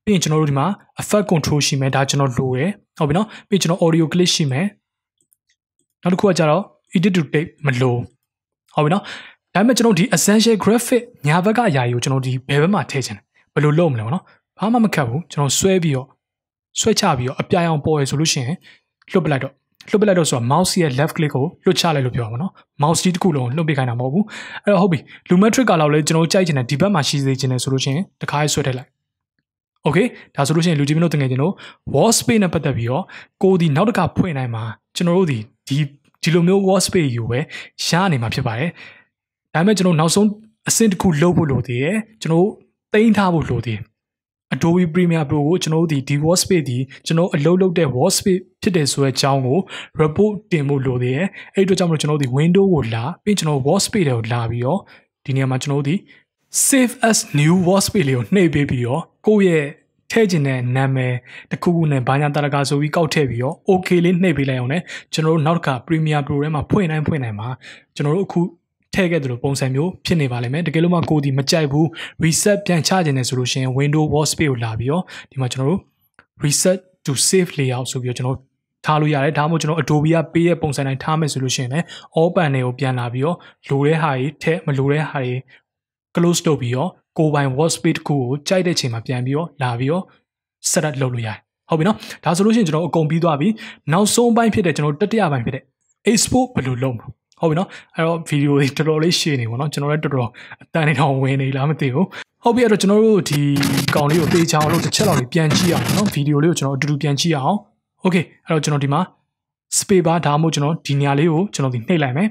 ပြီးရင်ကျွန်တော်တို့ဒီမှာ effect control ရှိမယ်ဒါကျွန်တော်လိုတယ်ဟုတ်ပြီနော်ပြီးကျွန်တော် audio clip ရှိမယ်နောက်တစ်ခုကကြတော့ edit to tape မလိုဟုတ်ပြီနော် ဒါပေမဲ့ကျွန်တော်ဒီ essential graphic ညာဘက်ကအရာကြီးကိုကျွန်တော်ဒီဘယ်ဘက်မှာထည့်ချင်တယ်ဘယ်လိုလုပ်မလဲဗောနော်ဘာမှမခက်ဘူးကျွန်တော်ဆွဲပြီးတော့ဆွဲချပြီးတော့အပြာရောင်ပေါ်ရဆိုလို့ရှိရင်လွတ်ပလိုက်တော့လွတ်ပလိုက်တော့ဆိုတာ mouse ရဲ့ left click ကိုလွတ်ချလိုက်လို့ပြောပါတော့ mouse ကြီးတစ်ခုလုံးလွတ်ပြခိုင်းတာမဟုတ်ဘူးအဲ့တော့ဟုတ်ပြီ lumetric ကလောက်လဲကျွန်တော်ကြိုက်ချင်တဲ့ဒီဘက်မှာရှိစေချင်တယ်ဆိုလို့ရှိရင်တခါဆွဲထည့်လိုက် okay ဒါဆိုလို့ရှိရင်လူကြီးမင်းတို့တကယ်ကျွန်တော် wall space နဲ့ပတ်သက်ပြီးတော့ကိုဒီနောက်တစ်ခါဖွင့်နိုင်မှာကျွန်တော်တို့ဒီဒီဒီလိုမျိုး wall space ယူပဲရှားနေမှာဖြစ်ပါတယ် ဒါပေမဲ့ကျွန်တော်နောက်ဆုံးအဆင့်တစ်ခုလုပ်ဖို့လိုသေးတယ်ကျွန်တော်တင်ထားဖို့လိုသေးတယ် Adobe Premiere Pro ကိုကျွန်တော်တို့ဒီဒီ workspace ဒီကျွန်တော်အလုပ်လုပ်တဲ့ workspace ဖြစ်တယ်ဆိုတဲ့အကြောင်းကို report တင်ဖို့လိုသေးတယ်အဲ့ဒီတော့ကြောင့်မလို့ကျွန်တော်တို့ဒီ window ကိုလာပြီးကျွန်တော် workspace တွေကိုလာပြီးတော့ဒီနေရာမှာကျွန်တော်တို့ဒီ save as new workspace လေးကိုနှိပ်ပေးပြီးတော့ကိုယ့်ရဲ့ထည့်ခြင်းတဲ့နာမည်တစ်ခုခုနဲ့ဘာညာတရကဆိုပြီးကောက်ထည့်ပြီးတော့ okay လေးနှိပ်ပေးလိုက်အောင် ਨੇ ကျွန်တော်တို့နောက်တစ်ခါ Premiere Pro ထဲမှာဖွင့်တိုင်းဖွင့်တိုင်းမှာကျွန်တော်တို့အခု ထည့်ခဲ့သလိုပုံစံမျိုးဖြစ်နေပါလိမ့်မယ်တကယ်လို့မှကိုဒီမကြိုက်ဘူး reset ပြန်ချခြင်းနဲ့ဆိုလို့ရှိရင် window workspace ကိုလာပြီးတော့ဒီမှာကျွန်တော်တို့ reset to save layout ဆိုပြီးတော့ကျွန်တော်ထားလို့ရတယ်ဒါမှမဟုတ်ကျွန်တော် Adobe ကပေးတဲ့ပုံစံတိုင်းထားမယ်ဆိုလို့ရှိရင်လည်း all panel ကိုပြန်လာပြီးတော့လိုတဲ့ဟာတွေထည့်မလိုတဲ့ဟာတွေ close လုပ်ပြီးတော့ကိုပိုင် workspace တစ်ခုကိုကြိုက်တဲ့ချိန်မှာပြန်ပြီးတော့လာပြီးတော့ set up လုပ်လို့ရတယ်ဟုတ်ပြီနော်ဒါဆိုလို့ရှိရင်ကျွန်တော်အကုန်ပြီးသွားပြီနောက်ဆုံးပိုင်းဖြစ်တဲ့ကျွန်တော်တတိယပိုင်းဖြစ်တဲ့ export ဘယ်လိုလုပ်မလဲ ဟုတ်ပြီနော်အဲ့တော့ဗီဒီယိုတွေတော်တော်လေးရှည်နေပါတော့ကျွန်တော်လည်းတော်တော်အတန်နေတော့ဝင်နေလားမသိဘူးဟုတ်ပြီအဲ့တော့ကျွန်တော်တို့ဒီကောင်လေးကိုတေးချအောင်လို့တစ်ချက်လောက်လေးပြန်ကြည့်အောင်နော်ဗီဒီယိုလေးကိုကျွန်တော်အတူတူပြန်ကြည့်အောင်โอเคအဲ့တော့ကျွန်တော်ဒီမှာ space bar ဒါမှမဟုတ်ကျွန်တော်ဒီနေရာလေးကိုကျွန်တော်ဒီနှိပ်လိုက်မယ်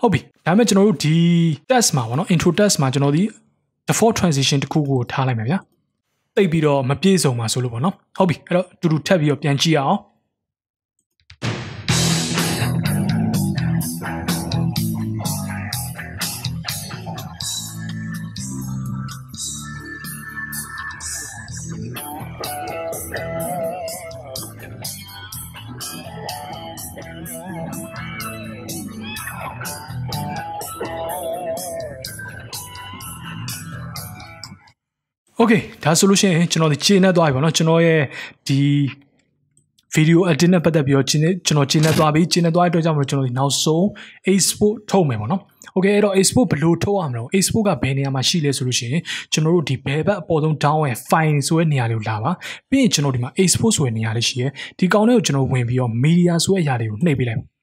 ဟုတ်ပြီဒါပေမဲ့ကျွန်တော်တို့ဒီ test မှာပေါ့နော် intro test မှာကျွန်တော်ဒီ default transition တခုကိုထားလိုက်မယ်ဗျာ တိတ်ပြီးတော့မပြည့်စုံပါဆိုလို့ပေါ့နော်ဟုတ်ပြီအဲ့တော့တူတူထပ်ပြီးတော့ပြန်ကြည့်အောင် Okay ဒါဆိုလို့ရှိရင်ကျွန်တော်ဒီခြေနဲ့သွားပြီပေါ့နော်ကျွန်တော်ရဲ့ဒီဗီဒီယို edit နဲ့ပတ်သက်ပြီးတော့ကျွန်တော်ခြေနဲ့သွားပြီခြေနဲ့သွားတဲ့အတွက်ကြောင့်မလို့ကျွန်တော်ဒီနောက်ဆုံး export ထုတ်မယ်ပေါ့နော် Okay အဲ့တော့ export ဘယ်လိုထုတ်ရမလဲ export ကဘယ်နေရာမှာရှိလဲဆိုလို့ရှိရင်ကျွန်တော်တို့ဒီဘယ်ဘက်အပေါ်ဆုံး down ရဲ့ file ဆိုတဲ့နေရာလေးကိုလာပါပြီးရင်ကျွန်တော်ဒီမှာ export ဆိုတဲ့နေရာလေးရှိရယ်ဒီကောင်လေးကိုကျွန်တော်ဝင်ပြီးတော့ media ဆိုတဲ့အရာလေးကိုနှိပ်ပေးလိုက်ပါ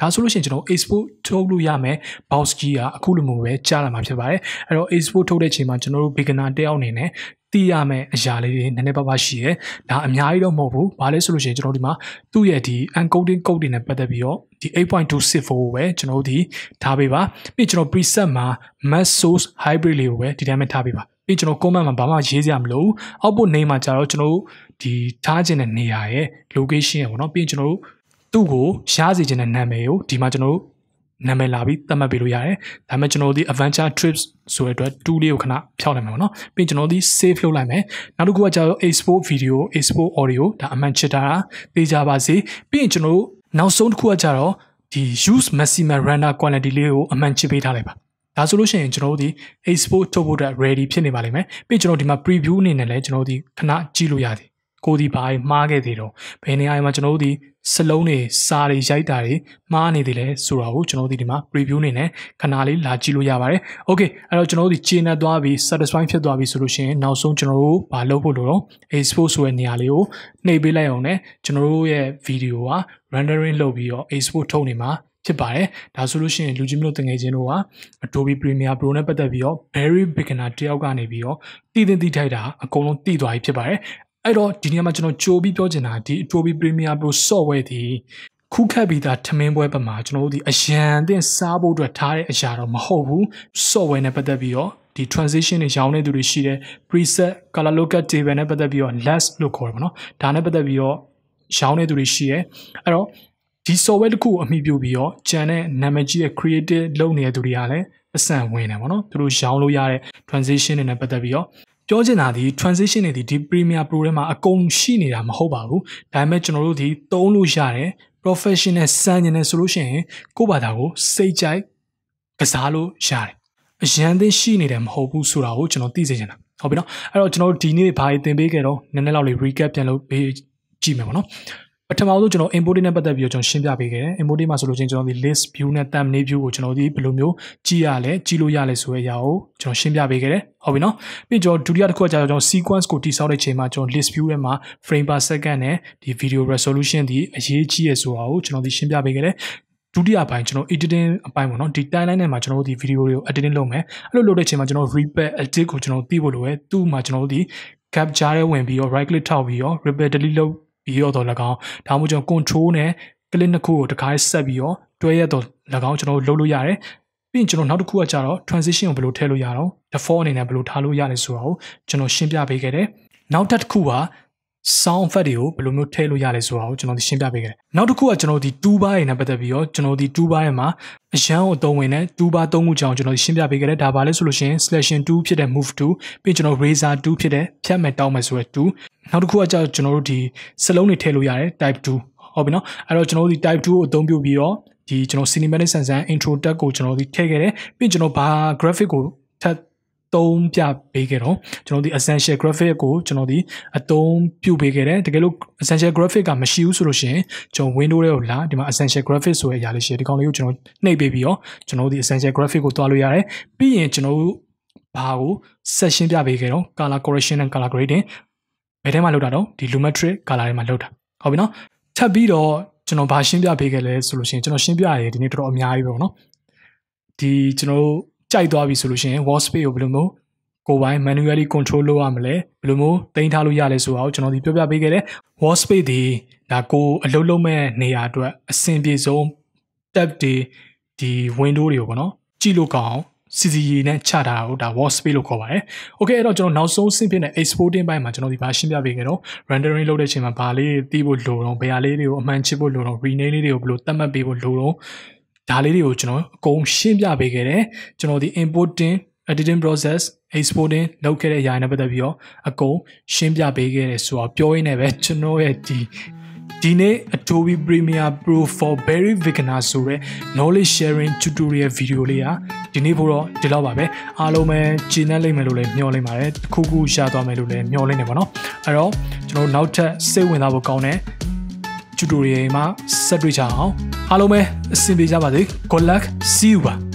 ဒါဆိုလို့ရှိရင်ကျွန်တော် export ထုတ်လို့ရမယ် box key ကအခုလိုမျိုးပဲကြားလာမှာဖြစ်ပါတယ်အဲ့တော့ export ထုတ်တဲ့အချိန်မှာကျွန်တော်တို့ beginner တယောက်အနေနဲ့သိရမယ့်အရာလေးတွေနည်းနည်းပါးပါးရှိရဲဒါအများကြီးတော့မဟုတ်ဘူးဘာလဲဆိုလို့ရှိရင်ကျွန်တော်ဒီမှာသူ့ရဲ့ဒီ encoding code တွေနဲ့ပတ်သက်ပြီးတော့ဒီ8.264ကိုပဲကျွန်တော်တို့ဒီထားပေးပါပြီးကျွန်တော် preset မှာ mass source hybrid လေးကိုပဲဒီတိုင်းပဲထားပေးပါပြီးကျွန်တော် comment မှာဘာမှရေးစရာမလိုဘူး output name မှာကျတော့ကျွန်တော်တို့ဒီထားခြင်းတဲ့နေရာရဲ့ location ရပေါ့နော်ပြီးရင်ကျွန်တော်တို့ သူ့ကိုရှားစီခြင်းတဲ့နာမည်ကိုဒီမှာကျွန်တော်တို့နာမည်လာပြီးသတ်မှတ်ပေးလို့ရတယ်။ဒါပေမဲ့ကျွန်တော်တို့ဒီ adventure trips ဆိုတဲ့အတွက် tool လေးကိုခဏဖြောက်နိုင်မှာပေါ့နော်။ပြီးကျွန်တော်တို့ဒီ save လုပ်လိုက်မယ်။နောက်တစ်ခုကကျတော့ export video export audio ဒါအမှန်ချစ်တာသိကြပါစေ။ပြီးရင်ကျွန်တော်တို့နောက်ဆုံးတစ်ခုကကျတော့ဒီ use maximum render quality လေးကိုအမှန်ချစ်ပေးထားလိုက်ပါ။ဒါဆိုလို့ရှိရင်ကျွန်တော်တို့ဒီ export ထုတ်ဖို့အတွက် ready ဖြစ်နေပါလိမ့်မယ်။ပြီးကျွန်တော်ဒီမှာ preview အနေနဲ့လည်းကျွန်တော်တို့ဒီခဏကြည့်လို့ရတယ်။ကိုဒီဘာမှားခဲ့သေးတော့ဘယ်နေရာမှာကျွန်တော်တို့ဒီ စလုံးတွေစာတွေရိုက်တာတွေမှားနေသေးလဲဆိုတာကိုကျွန်တော်တို့ဒီမှာ preview အနေနဲ့ခဏလေးလာကြည့်လို့ရပါတယ်။ Okay အဲ့တော့ကျွန်တော်တို့ဒီကျေနပ်သွားပြီ satisfy ဖြစ်သွားပြီဆိုလို့ရှိရင်နောက်ဆုံးကျွန်တော်တို့ဘာလုပ်ဖို့လို့တော့ export ဆိုတဲ့နေရာလေးကိုနှိပ်ပေးလိုက်အောင်နဲ့ကျွန်တော်တို့ရဲ့ video က rendering လုပ်ပြီးတော့ export ထုတ်နေမှာဖြစ်ပါတယ်ဒါဆိုလို့ရှိရင်လူကြီးမျိုးတငယ်ချင်းတို့က Adobe Premiere Pro နဲ့ပတ်သက်ပြီးတော့ very beginner တယောက်ကနေပြီးတော့တည်တင်တည်ထိုက်တာအကုန်လုံးတည်သွားပြီဖြစ်ပါတယ် အဲ့တော့ဒီနေရာမှာကျွန်တော်ကြိုပြီးပြောချင်တာဒီ Adobe Premiere Pro software ဒီခုခတ်ပြီးသားထမင်းပွဲပမာကျွန်တော်တို့ဒီအရန်အသင့်စားဖို့အတွက်ထားတဲ့အရာတော့မဟုတ်ဘူး software နဲ့ပတ်သက်ပြီးတော့ဒီ transition တွေရောင်းနေသူတွေရှိတယ် preset color lookup table နဲ့ပတ်သက်ပြီးတော့ less လို့ခေါ်တယ်ပေါ့နော်ဒါနဲ့ပတ်သက်ပြီးတော့ရောင်းနေသူတွေရှိတယ်အဲ့တော့ဒီ software တစ်ခုကိုအမိပြုပြီးတော့ကျန်တဲ့နာမည်ကြီးတဲ့ creative လုပ်နေတဲ့သူတွေကလည်းအဆန်ဝင်တယ်ပေါ့နော်သူတို့ရောင်းလို့ရတဲ့ transition တွေနဲ့ပတ်သက်ပြီးတော့ ပြောချင်တာဒီ transition တွေဒီ Premiere Pro ထဲမှာအကုန်ရှိနေတာမဟုတ်ပါဘူးဒါပေမဲ့ကျွန်တော်တို့ဒီသုံးလို့ရတယ် professional စမ်းနေတယ်ဆိုလို့ရှိရင်ကိုယ့်ဘာသာကိုစိတ်ကြိုက်ကစားလို့ရတယ်အရန်သိရှိနေတယ်မဟုတ်ဘူးဆိုတာကိုကျွန်တော်သိစေချင်တာဟုတ်ပြီနော်အဲ့တော့ကျွန်တော်တို့ဒီနေ့ဘာသင်ပေးခဲ့တော့နည်းနည်းလောက်လေး recap ပြန်လုပ်ပေးကြည့်မယ်ပေါ့နော် ပထမဆုံးကျွန်တော် import နဲ့ပတ်သက်ပြီးတော့ကျွန်တော်ရှင်းပြပေးခဲ့တယ် import မှာဆိုလို့ချင်းကျွန်တော်ဒီ list view နဲ့ thumbnail view ကိုကျွန်တော်ဒီဘယ်လိုမျိုးကြည့်ရလဲကြည့်လို့ရလဲဆိုတဲ့အရာကိုကျွန်တော်ရှင်းပြပေးခဲ့တယ်ဟုတ်ပြီနော်ပြီးကျွန်တော်ဒုတိယတစ်ခုကကျတော့ကျွန်တော် sequence ကိုတိစောက်တဲ့ချိန်မှာကျွန်တော် list view ထဲမှာ frame per second နဲ့ဒီ video resolution ဒီအရေးကြီးရဆိုတာကိုကျွန်တော်ဒီရှင်းပြပေးခဲ့တယ်ဒုတိယပိုင်းကျွန်တော် editing အပိုင်းပေါ့နော်ဒီ timeline ထဲမှာကျွန်တော်တို့ဒီ video တွေကို editing လုပ်မယ်အဲ့လိုလုပ်တဲ့ချိန်မှာကျွန်တော် repair edit ကိုကျွန်တော်သိဖို့လိုပဲသူ့မှာကျွန်တော်တို့ဒီ capture ရဲဝင်ပြီးတော့ right click ထောက်ပြီးတော့ repair delete လုပ် ပြီးတော့၎င်းဒါမှမဟုတ်ကျွန်တော် control နဲ့ click နှစ်ခုကိုတစ်ခါဆက်ပြီးတော့တွဲရတော့၎င်းကျွန်တော်လုပ်လို့ရတယ်ပြီးရင်ကျွန်တော်နောက်တစ်ခုကကြတော့ transition ကိုဘယ်လိုထည့်လို့ရတော့ default အနေနဲ့ဘယ်လိုထားလို့ရလဲဆိုတာကိုကျွန်တော်ရှင်းပြပေးခဲ့တယ်နောက်တစ်ခုက sound effect တွေကိုဘယ်လိုမျိုးထည့်လို့ရလဲဆိုတာကိုကျွန်တော်ဒီရှင်းပြပေးခဲ့တယ်။နောက်တစ်ခုကကျွန်တော်ဒီ2 bar တွေနဲ့ပတ်သက်ပြီးတော့ကျွန်တော်ဒီ2 bar ရဲ့မှာအရန်ကိုအသုံးဝင်တဲ့2 bar 3ခုကြောင်ကျွန်တော်ဒီရှင်းပြပေးခဲ့တယ်။ဒါပါလဲဆိုလို့ရှိရင် selection 2ဖြစ်တဲ့ move 2ပြီးကျွန်တော် razor 2ဖြစ်တဲ့ဖြတ်မဲ့တောင်းမဲ့ဆိုတဲ့2နောက်တစ်ခုကကျကျွန်တော်တို့ဒီစလုံးတွေထည့်လို့ရတယ် type 2ဟုတ်ပြီနော်။အဲ့တော့ကျွန်တော်တို့ဒီ type 2ကိုအသုံးပြုပြီးတော့ဒီကျွန်တော် cinematic sensor intro tag ကိုကျွန်တော်ဒီထည့်ခဲ့တယ်။ပြီးကျွန်တော်ဘာ graphic ကိုထပ် သုံးပြပေးခဲ့တော့ကျွန်တော်ဒီ essential graphic ကိုကျွန်တော်ဒီအသုံးပြုပေးခဲ့တယ်တကယ်လို့ essential graphic ကမရှိဘူးဆိုလို့ရှိရင်ကျွန်တော် window တွေကိုလာဒီမှာ essential graphic ဆိုတဲ့အရာလေးရှိတယ်ဒီကောင်လေးကိုကျွန်တော်နှိပ်ပေးပြီးတော့ကျွန်တော်ဒီ essential graphic ကိုတွားလို့ရတယ်ပြီးရင်ကျွန်တော်တို့ဘာကို section ပြပေးခဲ့တော့ color correction and color grading ဘယ်ထဲမှာလောက်တာတော့ဒီ lumetric color ထဲမှာလောက်တာဟုတ်ပြီနော်ထပ်ပြီးတော့ကျွန်တော်ဘာရှင်းပြပေးခဲ့လဲဆိုလို့ရှိရင်ကျွန်တော်ရှင်းပြရတယ်ဒီနေ့တော်တော်အများကြီးပဲပေါ့နော်ဒီကျွန်တော်တို့ ကြိုက်သွားပြီဆိုလို့ရှိရင် wall space ကိုဘယ်လိုမျိုးကိုယ်ပိုင် manually control လုပ်ရမလဲဘယ်လိုမျိုးတင်ထားလို့ရလဲဆိုတာကိုကျွန်တော်ဒီပြောပြပေးခဲ့တယ် wall space ဒီဒါကိုအလုပ်လုပ်မဲ့နေရာအတွက်အဆင်ပြေဆုံး tab တွေဒီ window တွေကိုပေါ့နော်ကြည့်လို့ကောင်းအောင် CCE နဲ့ချထားတာကိုဒါ wall space လို့ခေါ်ပါတယ်။ Okay အဲ့တော့ကျွန်တော်နောက်ဆုံးဆင့်ဖြစ်တဲ့ exporting ဘိုင်းမှာကျွန်တော်ဒီဘာရှင်းပြပေးခဲ့တော့ rendering လုပ်တဲ့အချိန်မှာဘာလေးသိဖို့လိုတော့ဘယ်ဟာလေးတွေကိုအမှန်ချစ်ဖို့လိုတော့ rename လေးတွေကိုဘယ်လိုသတ်မှတ်ပေးဖို့လိုတော့ ဒါလေးတွေကိုကျွန်တော်အကုန်ရှင်းပြပေးခဲ့တယ်ကျွန်တော်ဒီ importing editing process exporting လုပ်ခဲ့တဲ့အရာနဲ့ပတ်သက်ပြီးတော့အကုန်ရှင်းပြပေးခဲ့တယ်ဆိုတော့ပြောရင်းနဲ့ပဲကျွန်တော်ရဲ့ဒီဒီနေ့ Adobe Premiere Pro for Very Beginner ဆိုတဲ့ knowledge sharing tutorial video လေးอ่ะဒီနေ့ဖို့တော့ဒီလောက်ပါပဲအားလုံးပဲကျင်းနေလိမ့်မယ်လို့လည်းမျှော်လင့်ပါတယ်ခုခုရှာသွားမယ်လို့လည်းမျှော်လင့်နေပါတော့အဲ့တော့ကျွန်တော်နောက်ထပ်စိတ်ဝင်စားဖို့ကောင်းတဲ့ tutorial မှာဆက်တွေ့ကြအောင်အားလုံးပဲအဆင်ပြေကြပါစေ good luck see you ပါ